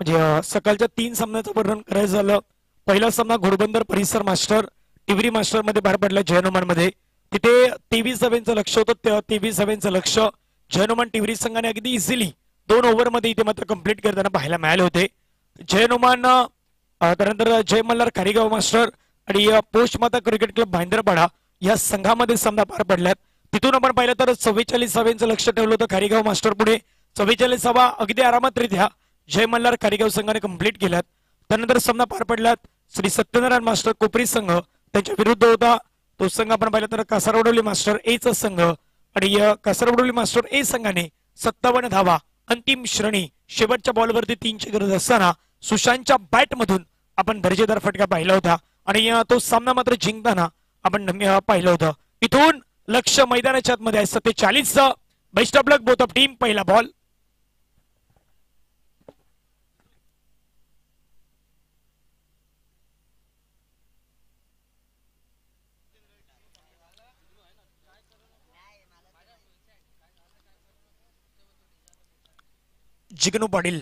म्हणजे सकाळच्या तीन सामन्याचं वर्णन करायचं झालं. पहिला सामना घोडबंदर परिसर मास्टर टिवरी मास्टरमध्ये पार पडला जयनुमानमध्ये तिथे तेवीस धाव्यांचं लक्ष होतं तेवीस धाव्यांचं लक्ष जयनुमान टिवरी संघाने अगदी इझिली दोन ओव्हरमध्ये इथे मात्र कंप्लीट करताना पाहायला मिळाले होते. जयनुमान त्यानंतर जय मल्हार कारिगाव मास्टर आणि पोस्ट माता क्रिकेट क्लब भाईंदरपाडा या संघामध्ये सामना पार पडल्यात. तिथून आपण पाहिलं तर चव्वेचाळीस सभेंचं लक्ष ठेवलं होतं खारीगाव मास्टर पुढे. चव्वेचाळीस सभा अगदी आरामातरित्या जय मल्हार कारिगाव संघाने कंप्लीट केल्यात. त्यानंतर सामना पार पडल्यात श्री सत्यनारायण मास्टर कोपरी संघ त्यांच्या विरुद्ध होता. तो संघ आपण पाहिला तर कासारवडवली मास्टर ए चा संघ आणि या कासारवडवली मास्टर ए संघाने सत्तावन्न धावा अंतिम श्रेणी. शेवटच्या बॉलवरती तीनची गरज असताना सुशांतच्या बॅटमधून आपण दर्जेदार फटका पाहिला होता. आणि तो सामना मात्र जिंकताना आपण पाहिलं होतं. इथून लक्ष मैदानाच्या आतमध्ये आहे सत्तेचाळीस best of luck both of team पहिला बॉल जिग्नू पाटील.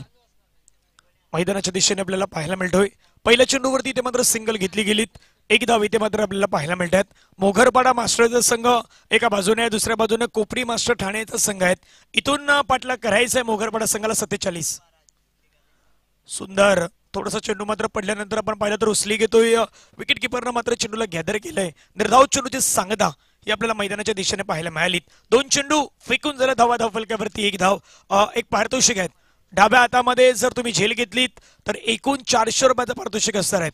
मैदानाच्या दिशेने आपल्याला पाहायला मिळतोय. पहिल्या चेंडूवरती ते मात्र सिंगल घेतली गेलीत. एक धाव इथे मात्र आपल्याला पाहायला मिळतात. मोघरपाडा मास्टरचा संघ एका बाजूने आहे, दुसऱ्या बाजूने कोपरी मास्टर ठाण्याचा संघ आहेत. इथून पाठलाग करायचा आहे मोघरपाडा संघाला सत्तेचाळीस. सुंदर. थोडासा चेंडू मात्र पडल्यानंतर आपण पाहिलं तर उसली घेतोय. विकेट किपरनं मात्र चेंडूला गॅदर केलंय. निर्धाव चेंडूची सांगता ही आपल्याला मैदानाच्या दिशेने पाहायला मिळाली दोन चेंडू फेकून झालं धावा धाव फलक्यावरती एक धाव. एक पारितोषिक आहेत. डाव्या हातामध्ये जर तुम्ही झेल घेतलीत तर एकूण चारशे रुपयाचं पारितोषिक असणार आहेत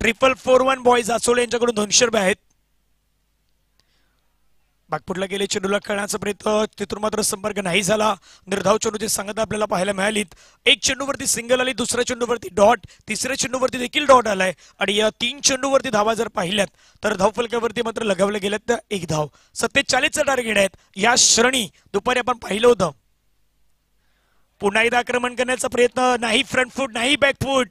triple four one boys Achole यांच्याकडून दोनशे रुपये आहेत. बागपुटला गेले चेंडूला खेळण्याचा प्रयत्न तिथून मात्र संपर्क नाही झाला. निर्धाव चेंडूची सांगता आपल्याला पाहायला मिळालीत. एक चेंडूवरती सिंगल आली दुसऱ्या चेंडूवरती डॉट तिसऱ्या चेंडूवरती देखील डॉट आलाय. आणि या तीन चेंडूवरती धावा जर पाहिल्यात तर धावफलकावरती मात्र लगावल्या गेल्यात तर एक धाव. सत्तेचाळीसचा टार्गेट आहेत. या श्रेणी दुपारी आपण पाहिलं होतं. पुन्हा एकदा आक्रमण करण्याचा प्रयत्न नाही फ्रंट फूट नाही बॅक फूट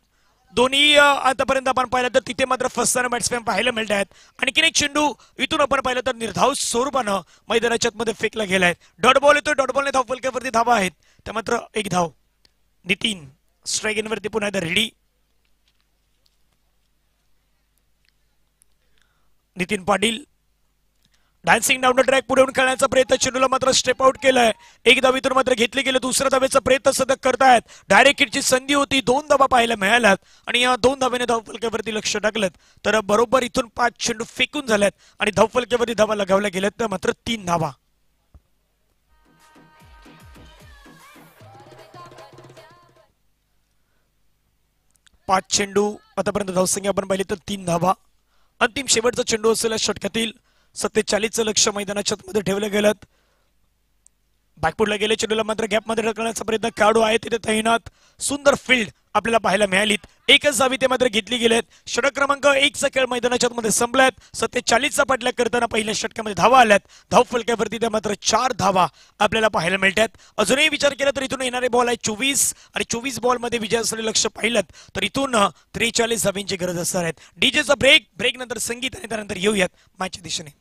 दोन्ही आतापर्यंत आपण पाहिलं तर तिथे मात्र फसताना बॅट्समॅन पाहायला मिळत आहेत. आणखीन एक चेंडू इथून आपण पाहिलं तर निर्धाव स्वरूपानं मैदानाच्या मध्ये फेकला गेलाय डॉट बॉल येतो डॉट बॉलने धाव फलक्यावरती धावा आहेत. त्या मात्र एक धाव. नितीन स्ट्राईक इनवरती पुन्हा एकदा ready Nitin Patil. Dancing down track पुढे येऊन खेळण्याचा प्रयत्न चेंडूला मात्र स्टेप आउट केलाय. एक धावीतून मात्र घेतले गेले दुसऱ्या धावेचा प्रयत्न सतत करतायत. डायरेक्ट हिटची संधी होती दोन धावा पाहायला मिळाल्यात आणि या दोन धाव्याने धावफलक्यावरती लक्ष टाकलं तर बरोबर इथून पाच चेंडू फेकून झाल्यात आणि धावफलक्यावरती धावा लगावल्या गेल्यात तर मात्र तीन धावा. पाच चेंडू आतापर्यंत धावसंख्या आपण पाहिली तर तीन धावा. अंतिम शेवटचा चेंडू असलेल्या षटकातील सत्तेचाळीसचं लक्ष मैदानाच्या मध्ये ठेवलं गेलं. बॅकपुडला गेले चेंडूला मात्र गॅपमध्ये ढकलण्याचा प्रयत्न काढू आहे. तिथे तैनात सुंदर फील्ड आपल्याला पाहायला मिळालीत. एकच जावी ते मात्र घेतली गेलेत. षटक क्रमांक एकचा खेळ मैदानाच्या मध्ये संपलायत. सत्तेचाळीसचा पडल्या करताना पहिल्या षटकामध्ये धावा आल्यात. धाव फलक्यावरती त्या मात्र चार धावा आपल्याला पाहायला मिळतात. अजूनही विचार केला तर इथून येणारे बॉल आहे चोवीस. आणि चोवीस बॉलमध्ये विजय असलेले लक्ष पाहिलं तर इथून त्रेचाळीस धावींची गरज असणार आहेत डीजेचा ब्रेक ब्रेक नंतर संगीत आणि त्यानंतर येऊयात. मॅचच्या दिशेने.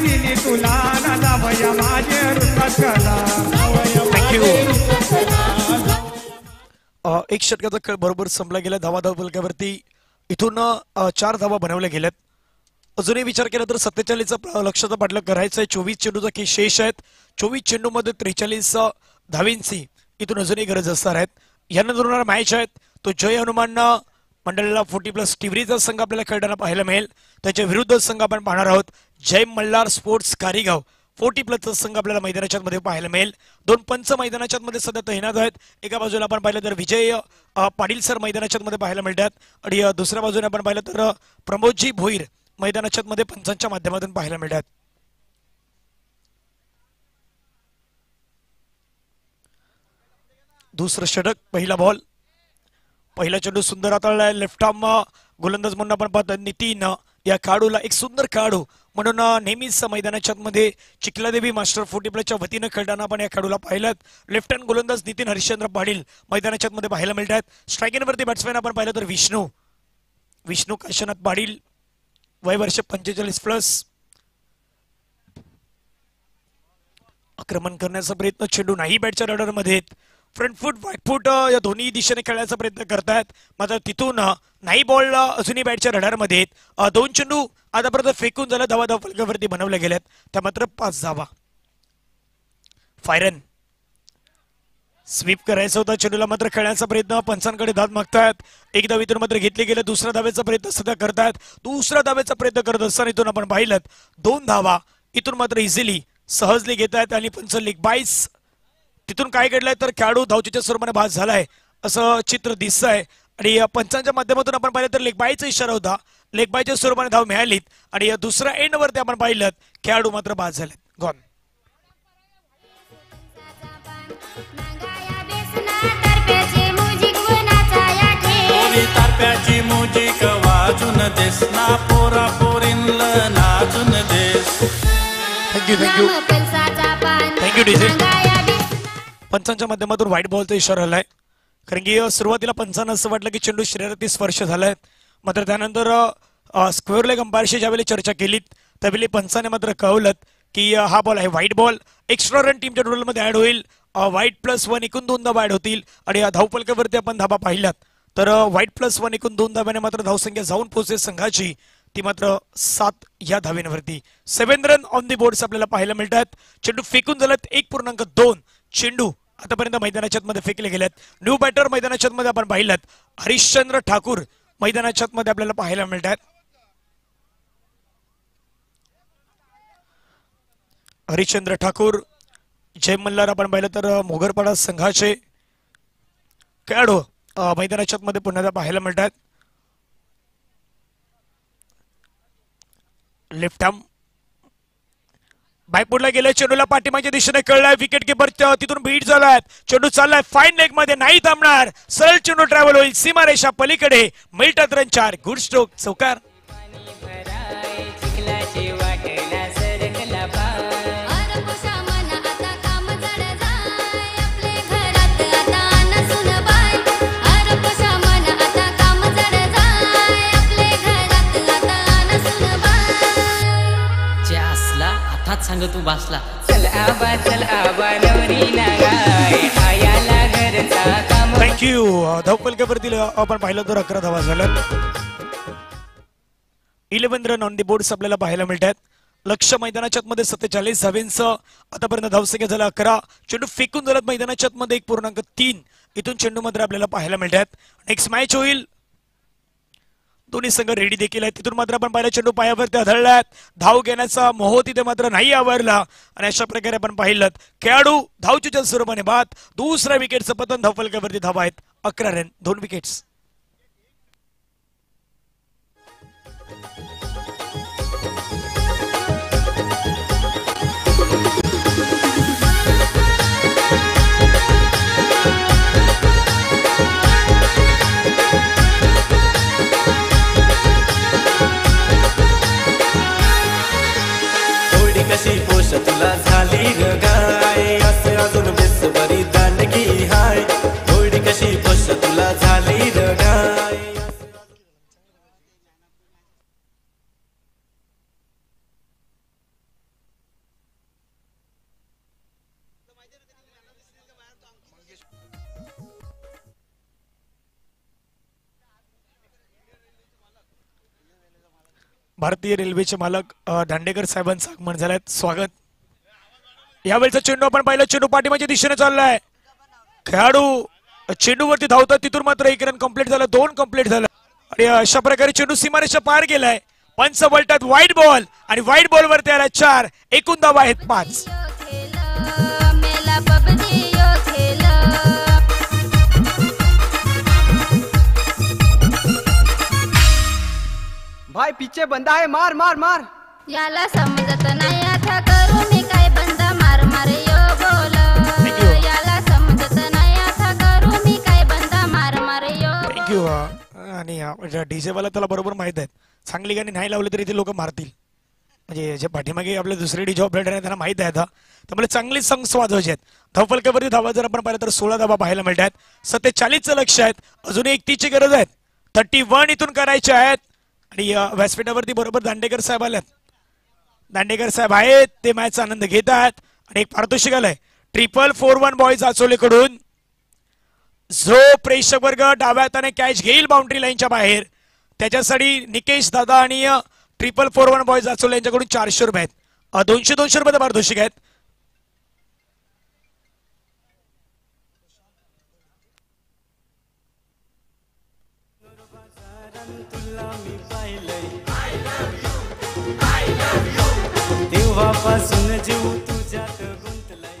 दिली तुला. ना माझे कला एक षटकाचा खेळ बरोबर संपला गेला धावा धाव फलकावरती. इथून चार धावा बनवल्या गेल्यात. अजूनही विचार केला तर सत्तेचाळीसचा लक्षाचा पाठलाग करायचा आहे. चोवीस चेंडूचा की शेष आहेत. चोवीस चेंडू मध्ये त्रेचाळीस धावींची इथून अजूनही गरज असणार आहेत. यानंतर होणारा मॅच आहेत. तो जय हनुमान मंडळाला फोर्टी प्लस टिवरीचा संघ आपल्याला खेळताना पाहायला मिळेल. त्याच्या विरुद्ध संघ आपण पाहणार आहोत. जय मल्हार स्पोर्ट्स कारीगाव. फोर्टी प्लसचा संघ आपल्याला मैदानाच्या मध्ये पाहायला मिळेल. दोन पंच मैदानाच्या मध्ये सध्या तैनात आहेत. एका बाजूला आपण पाहिलं तर विजय पाटील सर मैदानाच्या मध्ये पाहायला मिळतात. आणि दुसऱ्या बाजूने आपण पाहिलं तर प्रमोदजी भोईर मैदानाच्या मध्ये पंचांच्या माध्यमातून पाहायला मिळतात. दुसरं षटक पहिला बॉल. पहिला चेंडू सुंदर हाताळलाय लेफ्ट आर्म गोलंदाज म्हणून आपण पाहतो नितीन या खेळाडूला एक सुंदर खेळाडू म्हणून नेहमीच मैदानाच्या मध्ये चिखलादेवी मास्टर फोर्टी प्लसच्या वतीनं खेळताना आपण या खेळाडूला पाहिलं लेफ्ट गोलंदाज नितीन हरिश्चंद्र पाटील मैदानाच्या मध्ये पाहायला मिळतात आहेत वरती बॅट्समॅन आपण पाहिलं तर विष्णू. विष्णू काशीनाथ पाटील वय वर्ष पंचेचाळीस प्लस आक्रमण करण्याचा प्रयत्न चेंडू नाही बॅटच्या रडरमध्ये आहेत. फ्रंट फूट बॅक फूट या दोन्ही दिशेने खेळण्याचा प्रयत्न करतायत. मात्र तिथून नाही बॉल अजूनही बॅटच्या रडारमध्ये दोन चेंडू आतापर्यंत फेकून झाला धावा धाव फलकावरती बनवल्या गेल्यात त्या मात्र पाच धावा फायरन. स्वीप करायचं होता चेंडूला मात्र खेळण्याचा प्रयत्न पंचांकडे धाव मागतायत. एक इथून मात्र घेतले गेले दुसऱ्या धावेचा प्रयत्न सध्या करतायत. दुसऱ्या धावेचा प्रयत्न करत असताना इथून आपण पाहिलं दोन धावा. इथून मात्र इझिली सहजली घेत आहेत आणि पंच लेग बाईस तिथून काय घडलंय तर खेळाडू धावचीच्या स्वरूपाने बाद झालाय असं चित्र दिसतंय. आणि या पंचांच्या माध्यमातून आपण पाहिलं तर लेगबाईचा इशारा होता. लेगबाईच्या स्वरूपाने धाव मिळालीत आणि या दुसऱ्या एंड वरती आपण पाहिलं खेळाडू मात्र बाद झालेत. गॉन नांगाया बेसना तर्फेची मुजिक वनाचा या ठे पोरी तारप्याची मुजिक वाजून देस ना पोरा पोरींल नाचून देस थँक्यू थँक्यू पंचांच्या माध्यमातून व्हाईट बॉलचा इशारा आलाय. कारण की सुरुवातीला पंचांना असं वाटलं की चेंडू शरीरातील स्पर्श झालाय. मात्र त्यानंतर स्क्वेअर लेग अंपायरशी ज्यावेळी चर्चा केलीत त्यावेळी पंचाने मात्र कळवलं की हा बॉल आहे व्हाईट बॉल. एक्स्ट्रा रन टीमच्या टोटलमध्ये ॲड होईल. व्हाईट प्लस वन एकूण दोन धाबा ॲड होतील. आणि या धावपलकावरती आपण धाबा पाहिल्यात. तर व्हाईट प्लस वन एकूण दोन धाब्याने मात्र धावसंख्या जाऊन पोहोचेल संघाची. ती मात्र सात या धावेंवरती seven run on the boards आपल्याला पाहायला मिळतात चेंडू फेकून झाल्यात एक पूर्णांक दोन. चेंडू आतापर्यंत मैदानाच्या मध्ये फेकले गेलेत. न्यू बॅटर मैदानाच्या मध्ये आपण पाहिलं हरिश्चंद्र ठाकूर मैदानाच्या मध्ये आपल्याला पाहायला मिळतात. हरिश्चंद्र ठाकूर जय मल्हार आपण पाहिलं तर मोगरपाडा संघाचे खेळाडू मैदानाच्या मध्ये पुन्हा एकदा पाहायला मिळतात. लेफ्ट आर्म भायपूरला गेलं चेंडूला पाठीमागच्या दिशेने कळलाय विकेट किपर तिथून भीट झालाय. चेंडू चाललाय फाईन लेगमध्ये नाही थांबणार. सरळ चेंडू ट्रॅव्हल होईल सीमारेषा पलीकडे. मिळतात रन चार गुड स्ट्रोक चौकार आताच सांग तू बासला. चल आबा चल आबा नवरी नागाय आयाला घरचा काम. थँक्यू धावपलकावरती आपण पाहिलं तर अकरा धावा झाल्यात. Eleven run on the boards आपल्याला पाहायला मिळतात लक्ष मैदानाच्या मध्ये सत्तेचाळीस धावेंचं आतापर्यंत धावसंख्या झाला अकरा. चेंडू फेकून झालात मैदानाच्या मध्ये एक पूर्णांक तीन. इथून चेंडू मात्र आपल्याला पाहायला मिळतात नेक्स्ट मॅच होईल. दोन्ही संघ रेडी देखील आहेत. तिथून मात्र आपण पाहिलं चेंडू पायावरती आढळलात धाव घेण्याचा मोह तिथे मात्र नाही आवरला. आणि अशा प्रकारे आपण पाहिलं खेळाडू धावचीच्या स्वरूपाने बाद दुसऱ्या विकेटचं पतन धावफलकावरती धाव आहेत. अकरा रन दोन विकेट्स भारतीय रेल्वेचे मालक दांडेकर साहेबांचं आगमन झालंय. स्वागत. यावेळेचा चेंडू आपण पाहिलं. चेंडू पाठीमागच्या दिशेने चाललाय. खेळाडू चेंडूवरती धावतात. तिथून मात्र एक रन कंप्लीट झालं. दोन कंप्लीट झालं. आणि अशा प्रकारे चेंडू सीमारेषा पार गेलाय पंच बोलतात व्हाईट बॉल आणि व्हाईट बॉल वरती आला चार. एकूण धावा आहेत पाच. भाई पीछे बंदा है मार मार मार। याला समजत नाही आता करू मी काय बंद मार मार यो बोल. याला समजत नाही आता करू मी काय बंद मार मार यो थँक्यू आणि डीजे वाला त्याला बरोबर माहीत आहे चांगली गाणी नाही लावली तरी ते लोक मारतील. म्हणजे जे पाठीमागे आपले दुसरे डी जॉब आहे त्यांना माहीत आहे आता. त्यामुळे चांगले संघ वाजवायचे आहेत. धावफलकावरती धावा जर आपण पाहिलं तर सोळा धावा पाहायला मिळतात. सत्तेचाळीसचं लक्ष आहेत. अजून एकतीसची गरज आहे. थर्टी वन इथून करायचे आहेत. आणि व्यासपीठावरती बरोबर दांडेकर साहेब आल्यात दांडेकर साहेब आहेत ते मॅचचा आनंद घेत आहेत. आणि एक पारितोषिक आलंय. ट्रिपल फोर वन बॉईज आचोलेकडून. जो प्रेक्षक वर्ग डाव्या हाताने कॅच घेईल बाउंड्री लाईनच्या बाहेर त्याच्यासाठी निकेश दादा आणि triple four one boys Achole यांच्याकडून चारशे रुपये आहेत. दोनशे दोनशे रुपये पारितोषिक आहेत. तेव्हापासून जीव तुझ्यात गुंतलाय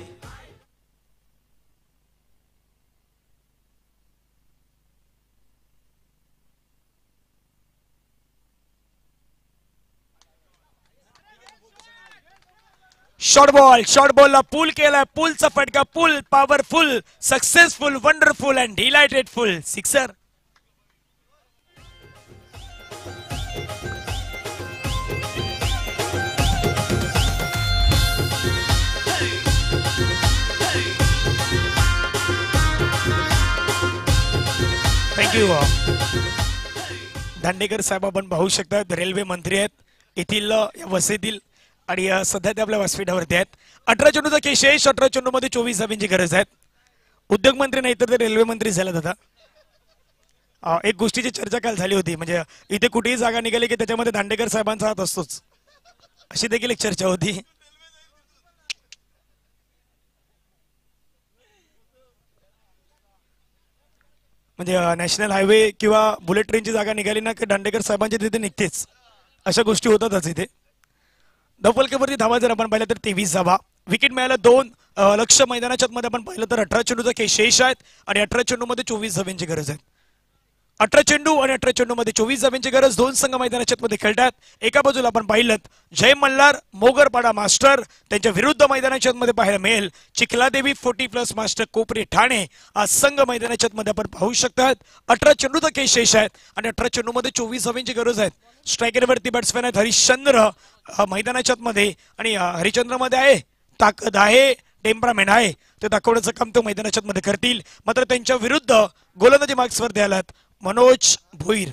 शॉर्ट बॉल शॉर्ट बॉलला पूल केलाय पूलचा फटका pull powerful successful wonderful and delightedful sixer thank you Dandekar साहेब आपण पाहू शकतात रेल्वे मंत्री आहेत येथील वसईतील आणि सध्या ते आपल्या व्यासपीठावरती आहेत. अठरा चेंडूचा केशेष अठरा चेंडू मध्ये चोवीस धाब्यांची गरज आहे. उद्योग मंत्री नाही तर ते रेल्वे मंत्री झालेत आता. एक गोष्टीची चर्चा काल झाली होती म्हणजे इथे कुठेही जागा निघाली की त्याच्यामध्ये दांडेकर साहेबांचा हात असतोच. अशी देखील एक चर्चा होती. म्हणजे नॅशनल हायवे किंवा बुलेट ट्रेनची जागा निघाली ना की दांडेकर साहेबांची तिथे निघतेच. अशा गोष्टी होतातच इथे. धपलकेवरती धावा जर आपण पाहिलं तर तेवीस धावा. विकेट मिळाल्या दोन लक्ष मैदानाच्या मध्ये आपण पाहिलं तर अठरा चेंडूचा शेष आहेत आणि अठरा चेंडूमध्ये चोवीस धाव्यांची गरज आहे. अठरा चेंडू आणि अठरा चेंडू मध्ये चोवीस धाव्यांची गरज. दोन संघ मैदानाच्या मध्ये खेळतात. एका बाजूला आपण पाहिलं जय मल्हार मोगरपाडा मास्टर. त्यांच्या विरुद्ध मैदानाच्या मध्ये पाहायला मिळेल Chikhaladevi forty plus master Kopri Thane. आज संघ मैदानाच्या मध्ये आपण पाहू शकतात. अठरा चेंडूचा के शेष आहेत आणि अठरा चेंडू मध्ये चोवीस धाव्यांची गरज आहे स्ट्रायकरवरती बॅट्समॅन आहेत हरिश्चंद्र. मैदानाच्या मध्ये आणि अ, मध्ये आहे. ताकद आहे. टेम्परामेंट आहे. ते दाखवण्याचं काम तो मैदानाच्या मध्ये करतील. मात्र त्यांच्या विरुद्ध गोलंदाजी मार्क्सवर द्यायलात मनोज भोईर.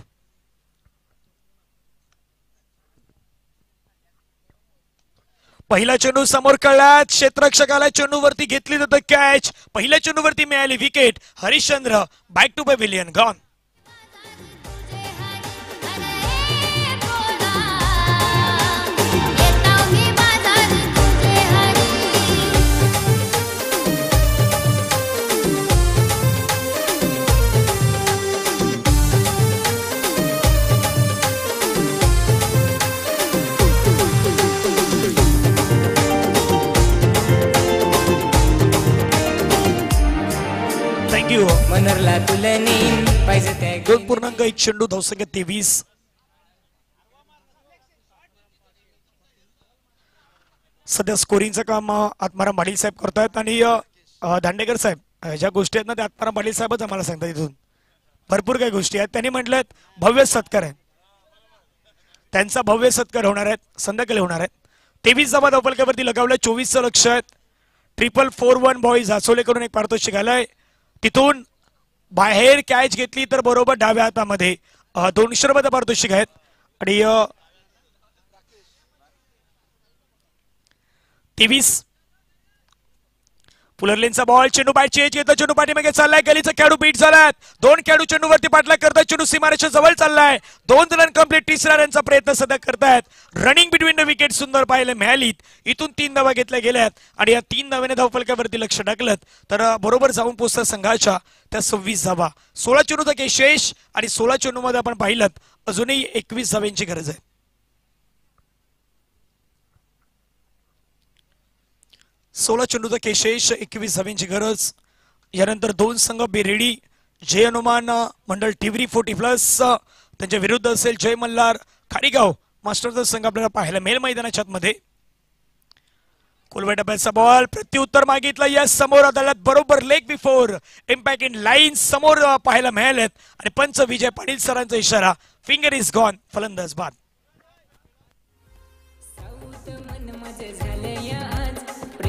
पहिला चेंडू समोर कळला क्षेत्रक्षकाला चेंडू वरती घेतली जातं कॅच. पहिल्या चेंडूवरती मिळाली wicket. Harishchandra back to pavilion gone धरला मनोरला तुला पाहिजे त्या दोन पूर्णांक एक चेंडू धावसंख्या तेवीस. सध्या स्कोरिंगचं काम आत्माराम पाटील साहेब करतायत आणि दांडेकर साहेब. ज्या गोष्टी आहेत ना त्या आत्माराम पाटील साहेबच आम्हाला सांगतात इथून. भरपूर काही गोष्टी आहेत. त्यांनी म्हटलं भव्य सत्कार आहे. त्यांचा भव्य सत्कार होणार आहेत संध्याकाळी होणार आहेत तेवीस जमा धावपलक्यावरती लगावल्या चोवीसचं लक्ष आहेत. ट्रिपल फोर वन बॉईज हासोलेकडून एक पारितोषिक आलाय. तिथून बाहेर कॅच घेतली तर बरोबर डाव्या हातामध्ये. दोनशे दोनशे तर पारितोषिक आहेत. आणि तेवीस पुलरलेनचा बॉल चेंडू बाय चेंज घेतला चेंडू पाठीमागे चाललाय गलीचा खेळाडू बीट झालाय. दोन खेळाडू चेंडूवरती पाठला करतात चेंडू सीमारेच्या जवळ चाललाय. दोन रन कंप्लीट तिसऱ्या रनचा प्रयत्न सध्या करतायत. रनिंग बिटवीन द विकेट सुंदर पाहायला मिळालीत इथून तीन धावा घेतल्या गेल्यात आणि या तीन धाव्याने धावफलकावरती लक्ष टाकलं तर बरोबर जाऊन पोचतात संघाच्या त्या सव्वीस धावा. सोळा चेंडूचा काही शेष आणि सोळा चेंडूमध्ये आपण पाहिलं अजूनही एकवीस धाव्यांची गरज आहे. सोळा चेंडूचा केशेष एकवीस धाव्यांची गरज. यानंतर दोन संघ बेरेडी जय हनुमान मंडळ टिवरी फोर्टी प्लस. त्यांच्या विरुद्ध असेल जय मल्हार. खारीगाव मास्टरचा संघ आपल्याला पाहायला मेल मैदानाच्या मध्ये डब्याचा बॉल प्रत्युत्तर मागितलं. या समोर अदालत बरोबर leg before impact in line समोर पाहायला मिळालेत. आणि पंच विजय पाटील सरांचा इशारा. फिंगर इज गॉन फलंदाज बाद.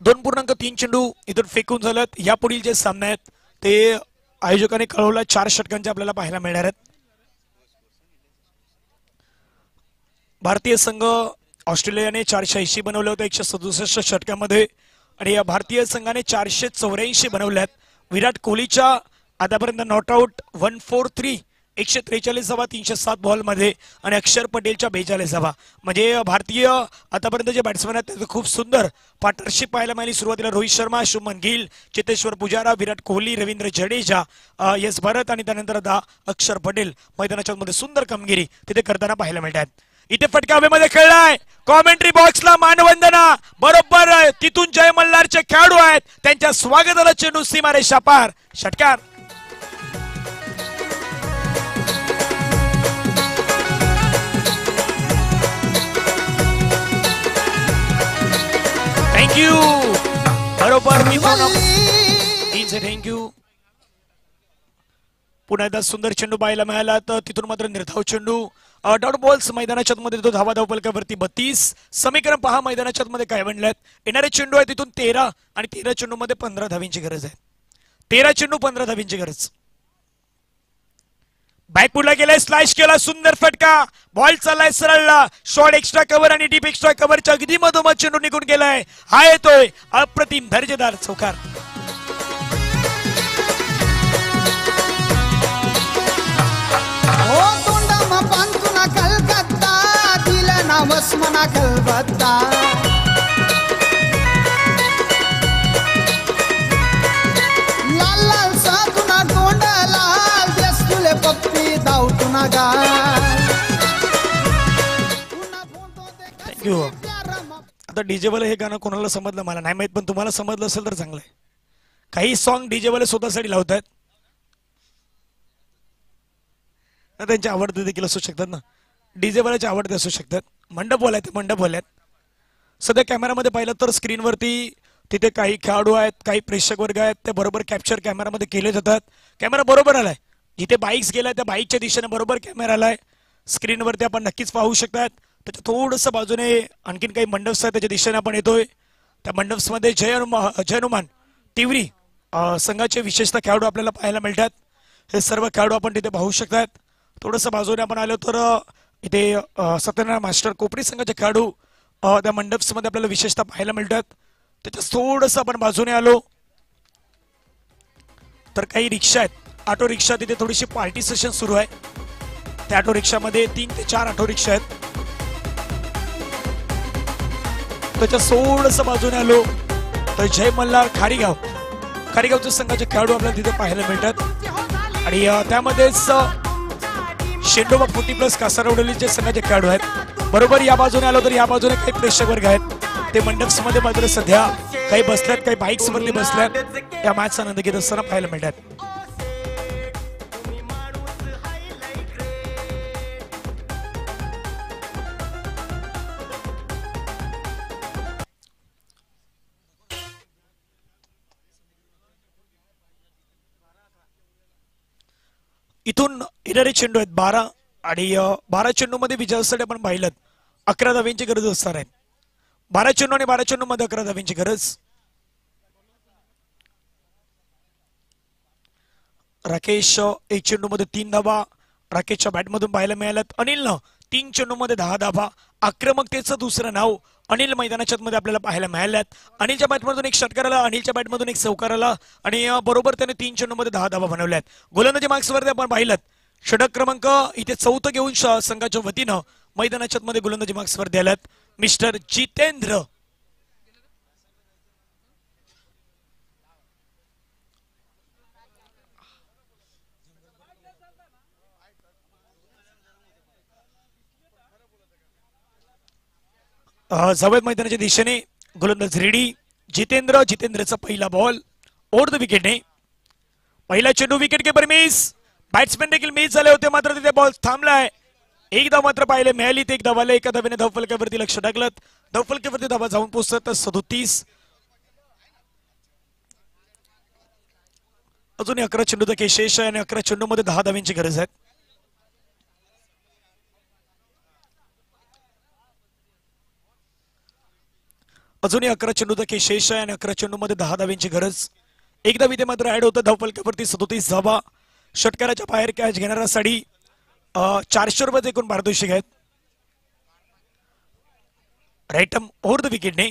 दोन पूर्णांक तीन चेंडू इथून फेकून झालेत. या पुढील जे सामने आहेत ते आयोजकाने कळवलं. चार षटकांचे आपल्याला पाहायला मिळणार आहेत. भारतीय संघ ऑस्ट्रेलियाने चारशे ऐंशी बनवलं होतं एकशे सदुसष्ट षटकामध्ये. आणि या भारतीय संघाने चारशे चौऱ्याऐंशी बनवल्यात. विराट कोहलीच्या आतापर्यंत not out one four three. एकशे त्रेचाळीस धावा तीनशे सात बॉलमध्ये आणि अक्षर पटेलच्या बेचाळीस धावा म्हणजे भारतीय आतापर्यंत जे बॅट्समॅन आहेत त्याचं खूप सुंदर पार्टनरशिप पाहायला मिळाली. सुरुवातीला रोहित शर्मा शुभमन गिल चेतेश्वर पुजारा विराट कोहली रवींद्र जडेजा यस भरत आणि त्यानंतर आता अक्षर पटेल मैदानाच्या मध्ये सुंदर कामगिरी तिथे करताना पाहायला मिळतात इथे फटका हवेमध्ये खेळलाय. कॉमेंट्री बॉक्सला मानवंदना. बरोबर तिथून जय मल्हारचे खेळाडू आहेत. त्यांच्या स्वागताला चेंडू सीमारे पार. षटकार. थँक्यू बरोबर मी थँक्यू पुन्हा एकदा सुंदर चेंडू पाहायला मिळाला तर तिथून मात्र निर्धाव चेंडू. डॉट बॉल्स मैदानाच्या मध्ये तो धावा धावपलकावरती बत्तीस. समीकरण पहा मैदानाच्या मध्ये काय बनल्यात येणारे चेंडू आहे तिथून तेरा आणि तेरा चेंडू मध्ये पंधरा धावींची गरज आहे. तेरा चेंडू पंधरा धावींची गरज. बायपूरला गेलाय स्लॅश केला सुंदर फटका. बॉल चाललाय सरळला. शॉर्ट एक्स्ट्रा कव्हर आणि डीप एक्स्ट्रा कव्हरच्या अगदी मधोमध चेंडू निघून गेलाय. हा येतोय अप्रतिम दर्जेदार चौकार. हो कलकत्ता दिलं नावस मना कलबत्ता दावतुना थँक्यू आता डीजे वाले हे गाणं कोणाला समजलं मला नाही माहीत पण तुम्हाला समजलं असेल तर चांगलं आहे. काही सॉन्ग डीजे वाले स्वतःसाठी लावतात ना त्यांचे आवडते देखील असू शकतात ना. डीजे आवडते असू शकतात. मंडप वाले आहेत ते मंडप बोलायत आहेत. सध्या कॅमेरामध्ये पाहिलं तर स्क्रीनवरती तिथे काही खेळाडू आहेत काही प्रेक्षक वर्ग आहेत ते बरोबर कॅप्चर कॅमेरामध्ये केले जातात. कॅमेरा बरोबर आलाय. जिथे बाईक्स गेल्या त्या बाईकच्या दिशेने बरोबर कॅमेराला आहे स्क्रीनवरती आपण नक्कीच पाहू शकतात. त्याच्या थोडंसं बाजूने आणखीन काही मंडप्स आहेत त्याच्या दिशेने आपण येतोय. त्या मंडप्समध्ये जय हनुमा जय हनुमान तिवरी संघाचे विशेषतः खेळाडू आपल्याला पाहायला मिळतात. हे सर्व खेळाडू आपण तिथे पाहू शकतात. थोडंसं बाजूने आपण आलो तर इथे सत्यनारायण मास्टर कोपरी संघाचे खेळाडू त्या मंडप्समध्ये आपल्याला विशेषतः पाहायला मिळतात. त्याच्यात थोडंसं आपण बाजूने आलो. तर काही रिक्षा आहेत. ऑटो रिक्षा तिथे थोडीशी पार्टी सेशन सुरू आहे. त्या ऑटो रिक्षामध्ये तीन ते चार ऑटो रिक्षा आहेत. त्याच्या सोडस बाजूने आलो. तर जय मल्हार खारीगाव. खारीगावच्या संघाचे खेळाडू आपल्याला तिथे पाहायला मिळतात. आणि त्यामध्येच अं, शेंडोबा फोर्टी प्लस कासारवडलीचे संघाचे खेळाडू आहेत. बरोबर या बाजूने आलो तर या बाजूने काही प्रेक्षक वर्ग आहेत. ते मंडप्समध्ये मात्र सध्या काही बसल्यात काही बाईक्समध्ये बसल्यात. या मॅच आनंद घेत असताना पाहायला मिळतात. इथून येणारे चेंडू आहेत बारा आणि बारा चेंडूमध्ये विजयासाठी आपण पाहिलं अकरा धाव्यांची गरज असणार आहे. बारा चेंडू आणि बारा चेंडू मध्ये अकरा धाव्यांची गरज. राकेश एक चेंडू मध्ये तीन धावा. राकेशच्या बॅटमधून पाहायला मिळाल्यात. अनिलनं तीन चेंडू मध्ये दहा धावा. आक्रमकतेचं दुसरं नाव अनिल मैदानाच्या मध्ये आपल्याला पाहायला मिळाल्यात. अनिलच्या बॅटमधून एक षटकार आला अनिलच्या बॅटमधून एक चौकार आला आणि बरोबर त्याने तीन चेंडू मध्ये दहा धावा बनवल्यात. गोलंदाजी मार्क्सवरती आपण पाहिलं षटक क्रमांक इथे चौथं घेऊन श- संघाच्या वतीनं मैदानाच्या मध्ये गोलंदाजी मार्क्सवर द्यायलात मिस्टर जितेंद्र जावेद जवळ मैदानाच्या दिशेने गोलंदाज रेडी. जितेंद्र जितेंद्रचा पहिला बॉल ओव्हर द विकेटने पहिला चेंडू विकेट किपर मिस बॅट्समॅन देखील मिस झाले होते मात्र तिथे बॉल थांबलाय. एकदा मात्र पाहिले मिळाली ते एक धावाला एका धाव्याने धावफलक्यावरती लक्ष टाकलं. धावफलक्यावरती धावा जाऊन पोहोचतात तर सदोतीस. अजूनही अकरा चेंडूचा काही शेष आहे आणि अकरा चेंडू मध्ये दहा धाव्यांची गरज आहे. अजूनही अकरा चेंडू खेळ शेष आहे आणि अकरा चेंडूमध्ये दहा धाव्यांची गरज. एकदा विथे मात्र ऍड होतं धावपलक्यावरती सदोतीस धावा. षटकाराच्या बाहेर कॅच घेणारा साडी चारशे रुपयाचे एकूण पारितोषिक आहेत राईटम ओव्हर द विकेटने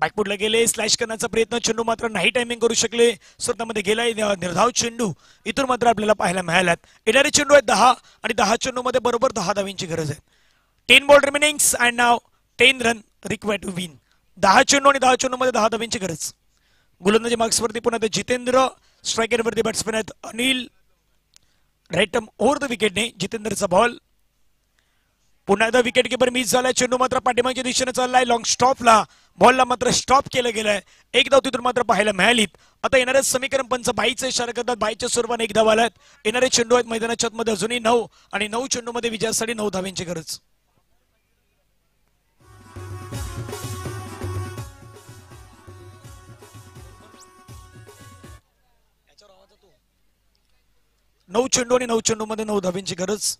बॅकपुटला गेले स्लॅश करण्याचा प्रयत्न चेंडू मात्र नाही टायमिंग करू शकले. स्वतःमध्ये गेलाय निर्धाव चेंडू. इथून मात्र आपल्याला पाहायला मिळाल्यात. येणारे चेंडू आहेत दहा आणि दहा चेंडू मध्ये बरोबर दहा धावींची गरज आहे. Ten ball remaining and now ten run require to win दहा चेंडू आणि दहा चेंडूमध्ये दहा धावींची गरज. गोलंदाजी मार्क्सवरती पुन्हा ते जितेंद्र स्ट्रायकरवरती बॅट्समॅन आहेत Anil. Right arm over the विकेटने जितेंद्रचा बॉल पुन्हा एकदा विकेट किपर मिस झालाय. चेंडू मात्र पाठीमागच्या दिशेने चाललाय. लॉंग स्टॉपला बॉलला मात्र स्टॉप केलं गेलंय. एक धाव तिथून मात्र पाहायला मिळालीत आता येणारे समीकरण पंच बाईचा इशारा करतात. बाईच्या स्वरूपाने एक धाव आलात येणारे चेंडू आहेत मैदानाच्या मध्ये अजूनही नऊ आणि नऊ चेंडू मध्ये विजयासाठी नऊ धाव्यांची गरज. नऊ चेंडू आणि नऊ चेंडू मध्ये नऊ धाव्यांची गरज.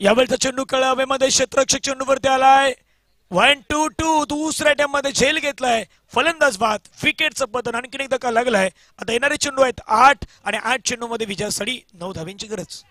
यावेळचा चेंडू कळावेमध्ये क्षेत्रक्षक चेंडूवरती आलाय. वन टू टू दुसऱ्या टॅममध्ये झेल घेतलाय. फलंदाज बाद विकेटचं पतन आणखीन एक धक्का लागलाय. आता येणारे चेंडू आहेत आठ आणि आठ चेंडू मध्ये विजयासाठी नऊ धावींची गरज.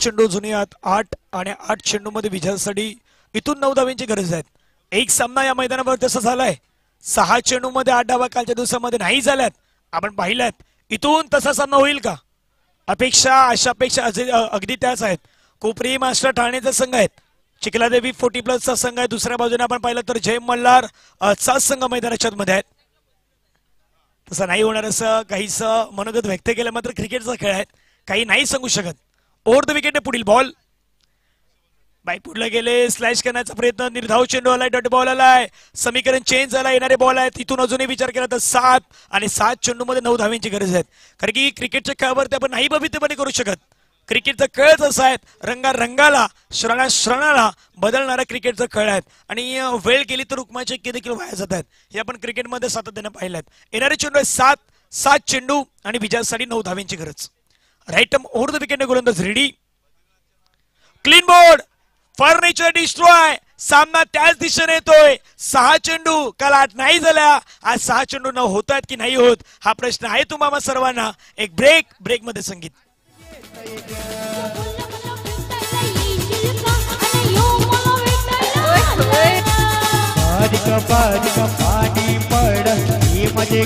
चेंडू जुने आहेत आठ आणि आठ चेंडू मध्ये विजयासाठी इथून नऊ धाव्यांची गरज आहे एक सामना या मैदानावर तसा झालाय सहा चेंडू मध्ये आठ डावा कालच्या दिवसामध्ये नाही झाल्यात. आपण पाहिल्यात इथून तसा सामना होईल का? अपेक्षा अशा अपेक्षा अगदी त्याच आहेत. कोपरी मास्टर ठाणेचा संघ आहेत. चिखलादेवी फोर्टी प्लसचा संघ आहे. दुसऱ्या बाजूने आपण पाहिलं तर जय मल्हार चाच संघ मैदानाच्या मध्ये आहेत तसं नाही होणार असं काहीच मनोगत व्यक्त केलं मात्र क्रिकेटचा खेळ आहे. काही नाही सांगू शकत. ओव्हर द विकेट पुढील बॉल. बाई पुढला गेले स्लॅश करण्याचा प्रयत्न निर्धाव चेंडू आलाय डॉट बॉल आलाय. समीकरण चेंज झाला येणारे बॉल आहेत. तिथून अजूनही विचार केला तर सात आणि सात चेंडू मध्ये नऊ धाव्यांची गरज आहे कारण की क्रिकेटच्या खेळावरती आपण नाही भवितपणे करू शकत. क्रिकेटचा खेळच असा आहेत. रंगा रंगाला श्रणा श्रणाला बदलणारा क्रिकेटचा खेळ आहेत. आणि वेळ गेली तर रुक्माचे इतके देखील वाया जात आहेत. हे आपण क्रिकेटमध्ये सातत्याने पाहिलं आहेत येणारे चेंडू आहेत सात. सात चेंडू आणि विजयासाठी नऊ धाव्यांची गरज. राईट ओव्हर द विकेटने गोलंदाज ready clean bowled furniture destroy सामना त्याच दिशेने येतोय. सहा चेंडू काल आठ नाही झाल्या. आज सहा चेंडू न होत आहेत की नाही होत हा प्रश्न आहे तुम्हाला सर्वांना. एक ब्रेक ब्रेकमध्ये संगीत. बारीक पाणी पड ही मध्ये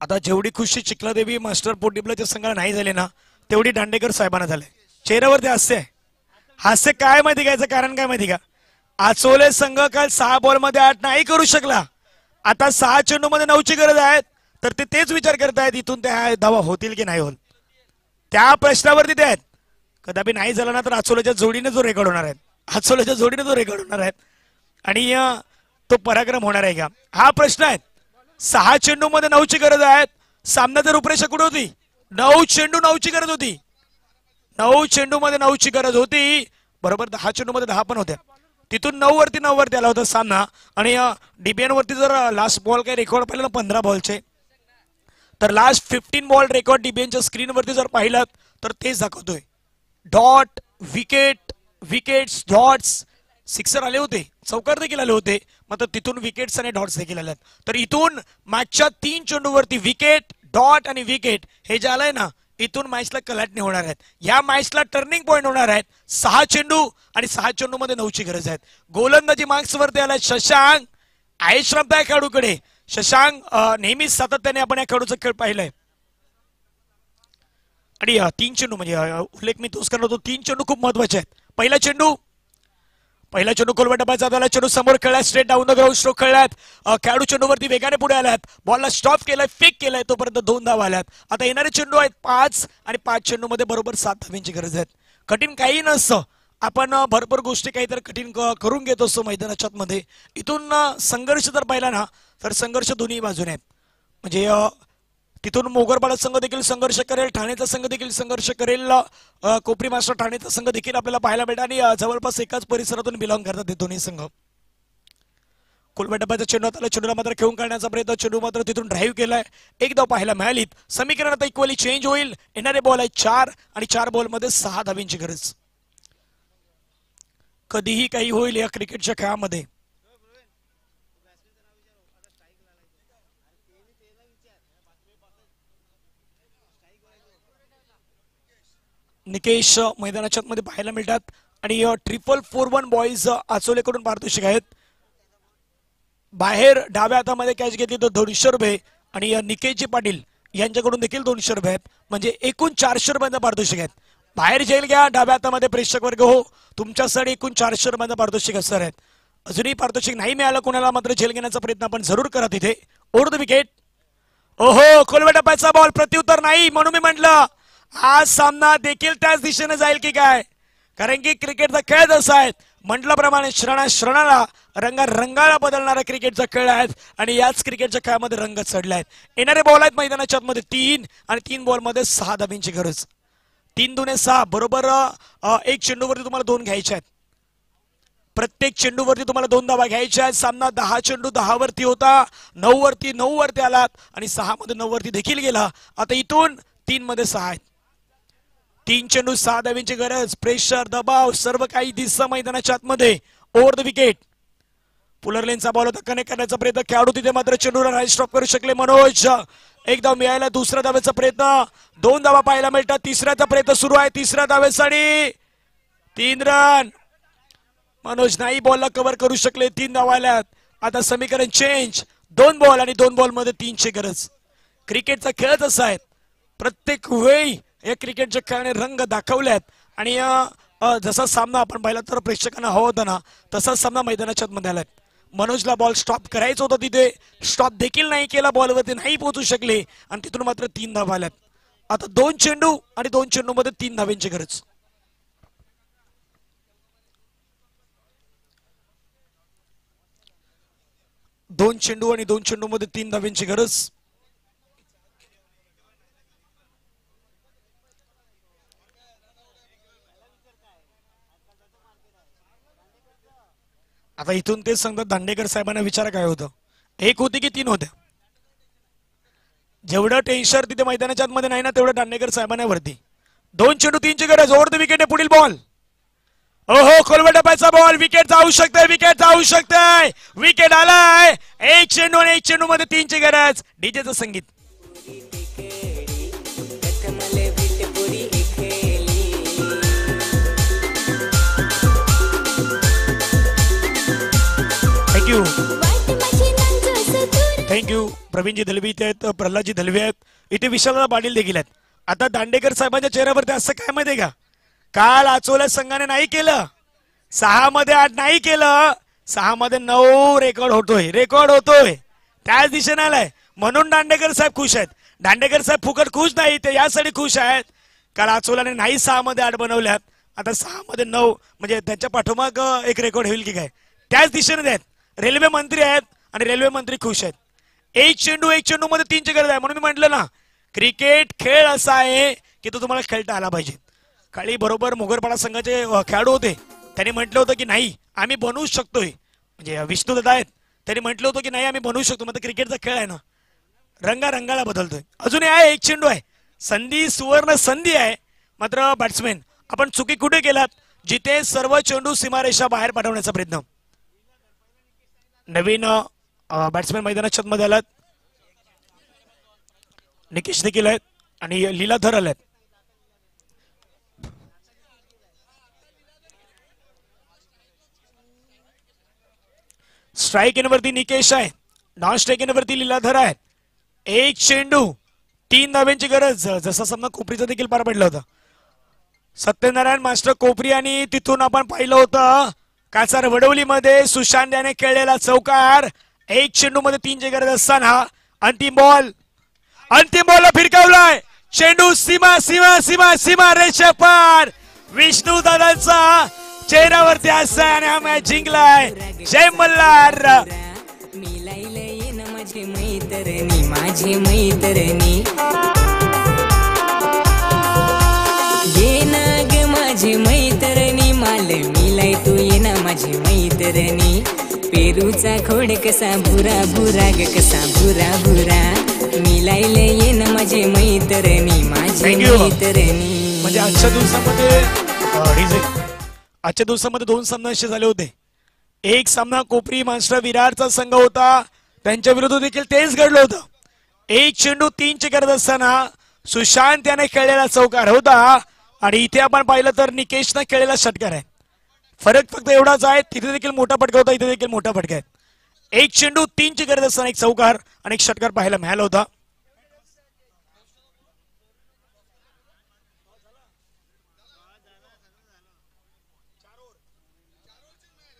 आता जेवढी खुशी चिखलादेवी मास्टर पोटीपलाच्या संघाला नाही झाले ना तेवढी दांडेकर साहेबांना झाले. चेहऱ्यावरती हास्य आहे. हास्य काय माहिती का कारण काय माहिती का? आचोले संघ काल सहा बॉलमध्ये आठ नाही करू शकला. आता सहा चेंडू मध्ये नऊची गरज आहे. तर ते तेच विचार करतायत इथून त्या धावा होतील की नाही होत? त्या प्रश्नावरती ते आहेत. कदापि नाही झाला ना तर आचोल्याच्या जोडीने जो रेकॉर्ड होणार आहेत. आचोल्याच्या जोडीने जो रेकॉर्ड होणार आहेत. आणि तो पराक्रम होणार आहे का? हा प्रश्न आहे. सहा चेंडू मध्ये नऊची गरज आहे. सामना जर रूपरेषा कुठे होती नऊ चेंडू नऊची गरज होती. नऊ चेंडू मध्ये नऊची गरज होती. बरोबर दहा चेंडू मध्ये दहा पण होत्या. तिथून नऊ वरती नऊ वरती आला होता सामना. आणि डीबीएन वरती जर लास्ट बॉल काही रेकॉर्ड पाहिलं ना पंधरा बॉलचे तर लास्ट फिफ्टीन बॉल रेकॉर्ड डीबीएनच्या स्क्रीनवरती जर पाहिलं तर तेच दाखवतोय. Dot wicket wickets dots sixer आले होते. चौकार देखील आले होते. मात्र तिथून विकेट्स आणि डॉट्स देखील आल्यात. तर इथून मॅचच्या तीन चेंडूवरती विकेट डॉट आणि विकेट हे जे आलंय ना इथून मॅचला कलाटणी होणार आहेत. या मॅचला टर्निंग पॉईंट होणार आहेत. सहा चेंडू आणि सहा चेंडू मध्ये नऊची गरज आहे. गोलंदाजी मार्क्सवरती आलाय शशांक. आयश्रम त्या खेळाडूकडे. शशांक नेहमीच सातत्याने आपण या खेळाडूचा खेळ पाहिलाय. आणि तीन चेंडू म्हणजे उल्लेख मी तोच करणार होतो तीन चेंडू खूप महत्त्वाचे आहेत. पहिला चेंडू पहिला चेंडू कोलवा डबाचा झाला चेंडू समोर खेळला. Straight down the ground stroke खेळलात. खेळाडू चेंडूवरती वेगाने पुढे आल्यात बॉलला स्टॉप केलाय फेक केलाय तोपर्यंत दोन धाव आल्यात. आता येणारे चेंडू आहेत पाच आणि पाच चेंडू मध्ये बरोबर सात धाव्यांची गरज आहे. कठीण काही नसतं. आपण भरपूर गोष्टी काहीतरी कठीण क- करून घेत असतो मैदानाच्या मध्ये इथून संघर्ष जर पाहिला ना. तर संघर्ष दोन्ही बाजूने आहेत. म्हणजे तिथून मोगरपाडा संघ देखील संघर्ष करेल ठाण्याचा संघ देखील संघर्ष करेल. कोपरी मास्टर ठाण्याचा संघ देखील आपल्याला पाहायला भेटेल आणि जवळपास एकाच परिसरातून बिलॉंग करतात हे दोन्ही संघ. कुलबा डब्याचा चेंडू त्याला चेंडूला मात्र खेळून काढण्याचा प्रयत्न चेंडू मात्र तिथून ड्राईव्ह केलाय. एक धाव पाहायला मिळालीत समीकरण आता इक्वली चेंज होईल. येणारे बॉल आहे चार आणि चार बॉलमध्ये सहा धावींची गरज. कधीही काही होईल या क्रिकेटच्या खेळामध्ये. निकेश मैदानाच्या मध्ये पाहायला मिळतात. आणि ट्रिपल फोर वन बॉईज आचोलेकडून पारितोषिक आहेत. बाहेर डाव्या हातामध्ये कॅच घेतली तर दोनशे रुपये आणि निकेशजी पाटील यांच्याकडून देखील दोनशे रुपये आहेत. म्हणजे एकूण चारशे रुपयांचा पारितोषिक आहेत. बाहेर जेल घ्या डाव्या हातामध्ये प्रेक्षक वर्ग हो. तुमच्यासाठी एकूण चारशे रुपयांचा पारितोषिक असणार आहेत. अजूनही पारितोषिक नाही मिळालं कोणाला मात्र झेल घेण्याचा प्रयत्न आपण जरूर करा तिथे. ओढ द विकेट ओहो खोलवे टप्प्याचा बॉल प्रत्युत्तर नाही म्हणून मी म्हटलं आज सामना देखील त्याच दिशेने जाईल की काय? कारण की क्रिकेटचा खेळ जसा आहे म्हटल्याप्रमाणे श्रणा श्रणाला रंगा रंगाला बदलणारा क्रिकेटचा खेळ आहे आणि याच क्रिकेटच्या खेळामध्ये रंग चढले आहेत येणारे बॉल आहेत मैदानाच्या आतमध्ये तीन आणि तीन बॉलमध्ये सहा धाबींची गरज. तीन दुने सहा बरोबर एक चेंडूवरती तुम्हाला दोन घ्यायचे आहेत. प्रत्येक चेंडूवरती तुम्हाला दोन धावा घ्यायच्या आहेत. सामना दहा चेंडू दहा वरती होता नऊ वरती नऊ वरती आलात आणि सहा मध्ये नऊ वरती देखील गेला. आता इथून तीन मध्ये सहा आहेत. तीन चेंडू सहा धाव्यांची गरज. प्रेशर दबाव सर्व काही दिसतं मैदानाच्या आतमध्ये. ओव्हर द विकेट पुलर लेनचा बॉल होता. कनेक्ट करण्याचा प्रयत्न. खेळाडू तिथे मात्र चेंडूला राईट स्टॉप करू शकले. मनोज एक धाव मिळायला दुसऱ्या धाव्याचा प्रयत्न. दोन धावा पाहायला मिळतात. तिसऱ्याचा प्रयत्न सुरू आहे. तिसऱ्या धाव्यासाठी तीन रन मनोज नाही बॉलला कव्हर करू शकले. तीन धावा आल्यात. आता समीकरण चेंज दोन बॉल आणि दोन बॉलमध्ये तीनशे गरज. क्रिकेटचा खेळच असा आहे. प्रत्येक वेळी या क्रिकेटच्या खेळाने रंग दाखवल्यात आणि जसा सामना आपण पाहिला तर प्रेक्षकांना हवा होता ना तसाच सामना मैदानाच्या मध्ये आलाय. मनोजला बॉल स्टॉप करायचं होतं तिथे. स्टॉप देखील नाही केला बॉलवरती नाही पोहोचू शकले. आणि तिथून मात्र तीन धावा आल्यात. आता दोन चेंडू आणि दोन चेंडू मध्ये तीन धाव्यांची गरज. दोन चेंडू आणि दोन चेंडू मध्ये तीन धाव्यांची गरज. आता इथून तेच सांगतात दांडेकर साहेबांना विचार काय होतं. एक होती की तीन होत्या. जेवढं टेन्शन तिथे मैदानाच्या आतमध्ये नाही ना तेवढं दांडेकर साहेबांना वरती. दोन चेंडू तीनची गरज. ओव्हर द विकेट आहे पुढील बॉल ओहो खोलवा टपायचा बॉल विकेट जाऊ शकते विकेट जाऊ शकते विकेट आलाय. एक चेंडू आणि एक चेंडू मध्ये तीनची गरज. डीजेचं संगीत. थँक्यू थँक्यू प्रवीणजी दलवी इथे आहेत प्रल्हादजी दलवी आहेत. इथे विशालदा पाटील देखील आहेत. आता दांडेकर साहेबांच्या चेहऱ्यावरती असं काय माहितीये का? काल आचोल्या संघाने नाही केलं. सहा मध्ये आठ नाही केलं. सहा मध्ये नऊ रेकॉर्ड होतोय. रेकॉर्ड होतोय. त्याच दिशेने आलाय. म्हणून दांडेकर साहेब खुश आहेत. दांडेकर साहेब फुकट खुश नाही ते यासाठी खुश आहेत. काल आचोलाने नाही सहा मध्ये आठ बनवल्यात. आता सहा मध्ये नऊ म्हणजे त्याच्या पाठोमाग एक रेकॉर्ड होईल की काय? त्याच दिशेने आहेत. रेल्वे मंत्री आहेत आणि रेल्वे मंत्री खुश आहेत. एक चेंडू एक चेंडू मध्ये तीनची गरज आहे. म्हणून मी म्हटलं ना क्रिकेट खेळ असा आहे की तो तुम्हाला खेळता आला पाहिजे. काळी बरोबर मोगरपाडा संघाचे खेळाडू होते. त्यांनी म्हटलं होतं की नाही आम्ही बनवू शकतोय. म्हणजे विष्णू दत्ता आहेत. त्यांनी म्हटलं होतं की नाही आम्ही बनवू शकतो मग क्रिकेटचा खेळ आहे ना. रंगा रंगाला बदलतोय. अजूनही आहे एक चेंडू आहे. संधी सुवर्ण संधी आहे. मात्र बॅट्समॅन आपण चुकी कुठे केलात? जिथे सर्व चेंडू सीमारेषा बाहेर पाठवण्याचा प्रयत्न. नवीन बॅट्समॅन मैदानात छतमध्ये आलात. निकेश देखील आहेत आणि लीलाधर आलेत. स्ट्राईक इनवरती निकेश आहे. नॉन स्ट्राईक वरती लीलाधर आहे. एक चेंडू तीन धाब्यांची गरज. जसा सामना कोपरीचा देखील पार पडला होता. सत्यनारायण मास्टर कोपरी आणि तिथून आपण पाहिलं होतं कासार वडवलीमध्ये सुशांत याने खेळलेला चौकार. एक चेंडू मध्ये तीनची गरज असताना अंतिम बॉल अंतिम बॉल फिरकावलाय. चेंडू सीमा सीमा सीमा सीमा रेषा पार विष्णू दादांचा चेहऱ्यावरती असताय आणि हा मॅच जिंकलाय. जय मल्हार. माझी मैत्रिणी माझी मैत्रिणी. ये नाग ग माझी मैत्रिणी माल मिलाय तू ये ना माझी मैत्रिणी. पेरूचा खोड कसा बुरा बुरा ग कसा बुरा बुरा मिलायला ये ना माझी मैत्रिणी माझी Thank you. मैत्रिणी. म्हणजे आजच्या दिवसामध्ये अं, आजच्या दिवसामध्ये दोन सामने असे झाले होते. एक सामना कोपरी मास्टर विरारचा संघ होता. त्यांच्या विरुद्ध देखील तेच घडलं होतं. एक चेंडू तीनची करत असताना सुशांत याने खेळलेला चौकार होता. आणि इथे आपण पाहिलं तर निकेशनं खेळलेला षटकार आहे. फरक फक्त एवढाच आहे तिथे देखील मोठा फटका होता इथे देखील मोठा फटका आहे. एक चेंडू तीनची गरज असताना एक चौकार आणि एक षटकार पाहायला मिळाला होता.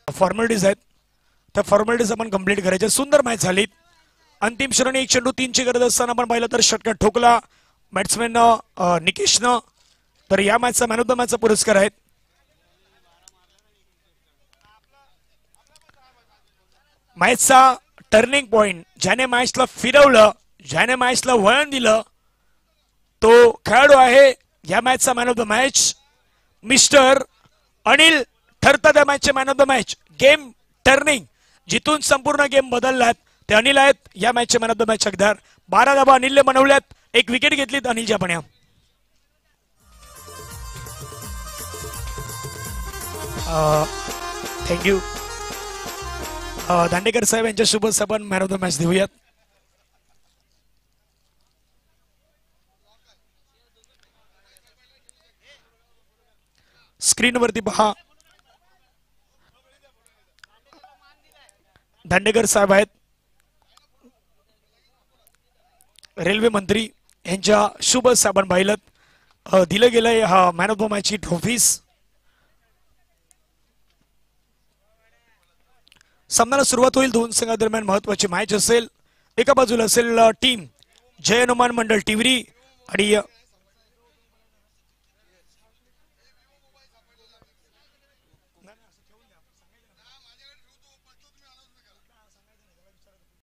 फॉर्मॅलिटीज आहेत. त्या फॉर्मॅलिटीज आपण कंप्लीट करायच्या सुंदर मॅच झाली. अंतिम श्रेणी एक चेंडू तीनची गरज असताना आपण पाहिलं तर षटकार ठोकला. बॅट्समॅन निकेशनं. तर या मॅचचा मॅन ऑफ द मॅचचा पुरस्कार आहे. मॅचचा टर्निंग पॉइंट ज्याने मॅचला फिरवलं ज्याने मॅचला वळण दिलं तो खेळाडू आहे या मॅचचा man of the match mister Anil ठरतात त्या मॅचचे man of the match game turning जिथून संपूर्ण गेम बदललात ते अनिल आहेत या मॅचचे मॅन ऑफ द मॅच हकदार बारा धाबा अनिलने बनवल्यात एक विकेट घेतलीत अनिलच्या पण थँक्यू दांडेकर साहेब यांच्या शुभ आपण मॅन ऑफ द मॅच देऊयात. स्क्रीनवरती पहा. दांडेकर साहेब आहेत. रेल्वे मंत्री यांच्या शुभ साबण पाहिलं. दिलं गेलंय हा मॅन ऑफ द मॅचची ट्रॉफीज सामन्याला सुरुवात होईल. दोन संघादरम्यान महत्वाची मॅच असेल. एका बाजूला असेल टीम जय हनुमान मंडळ टिवरी आणि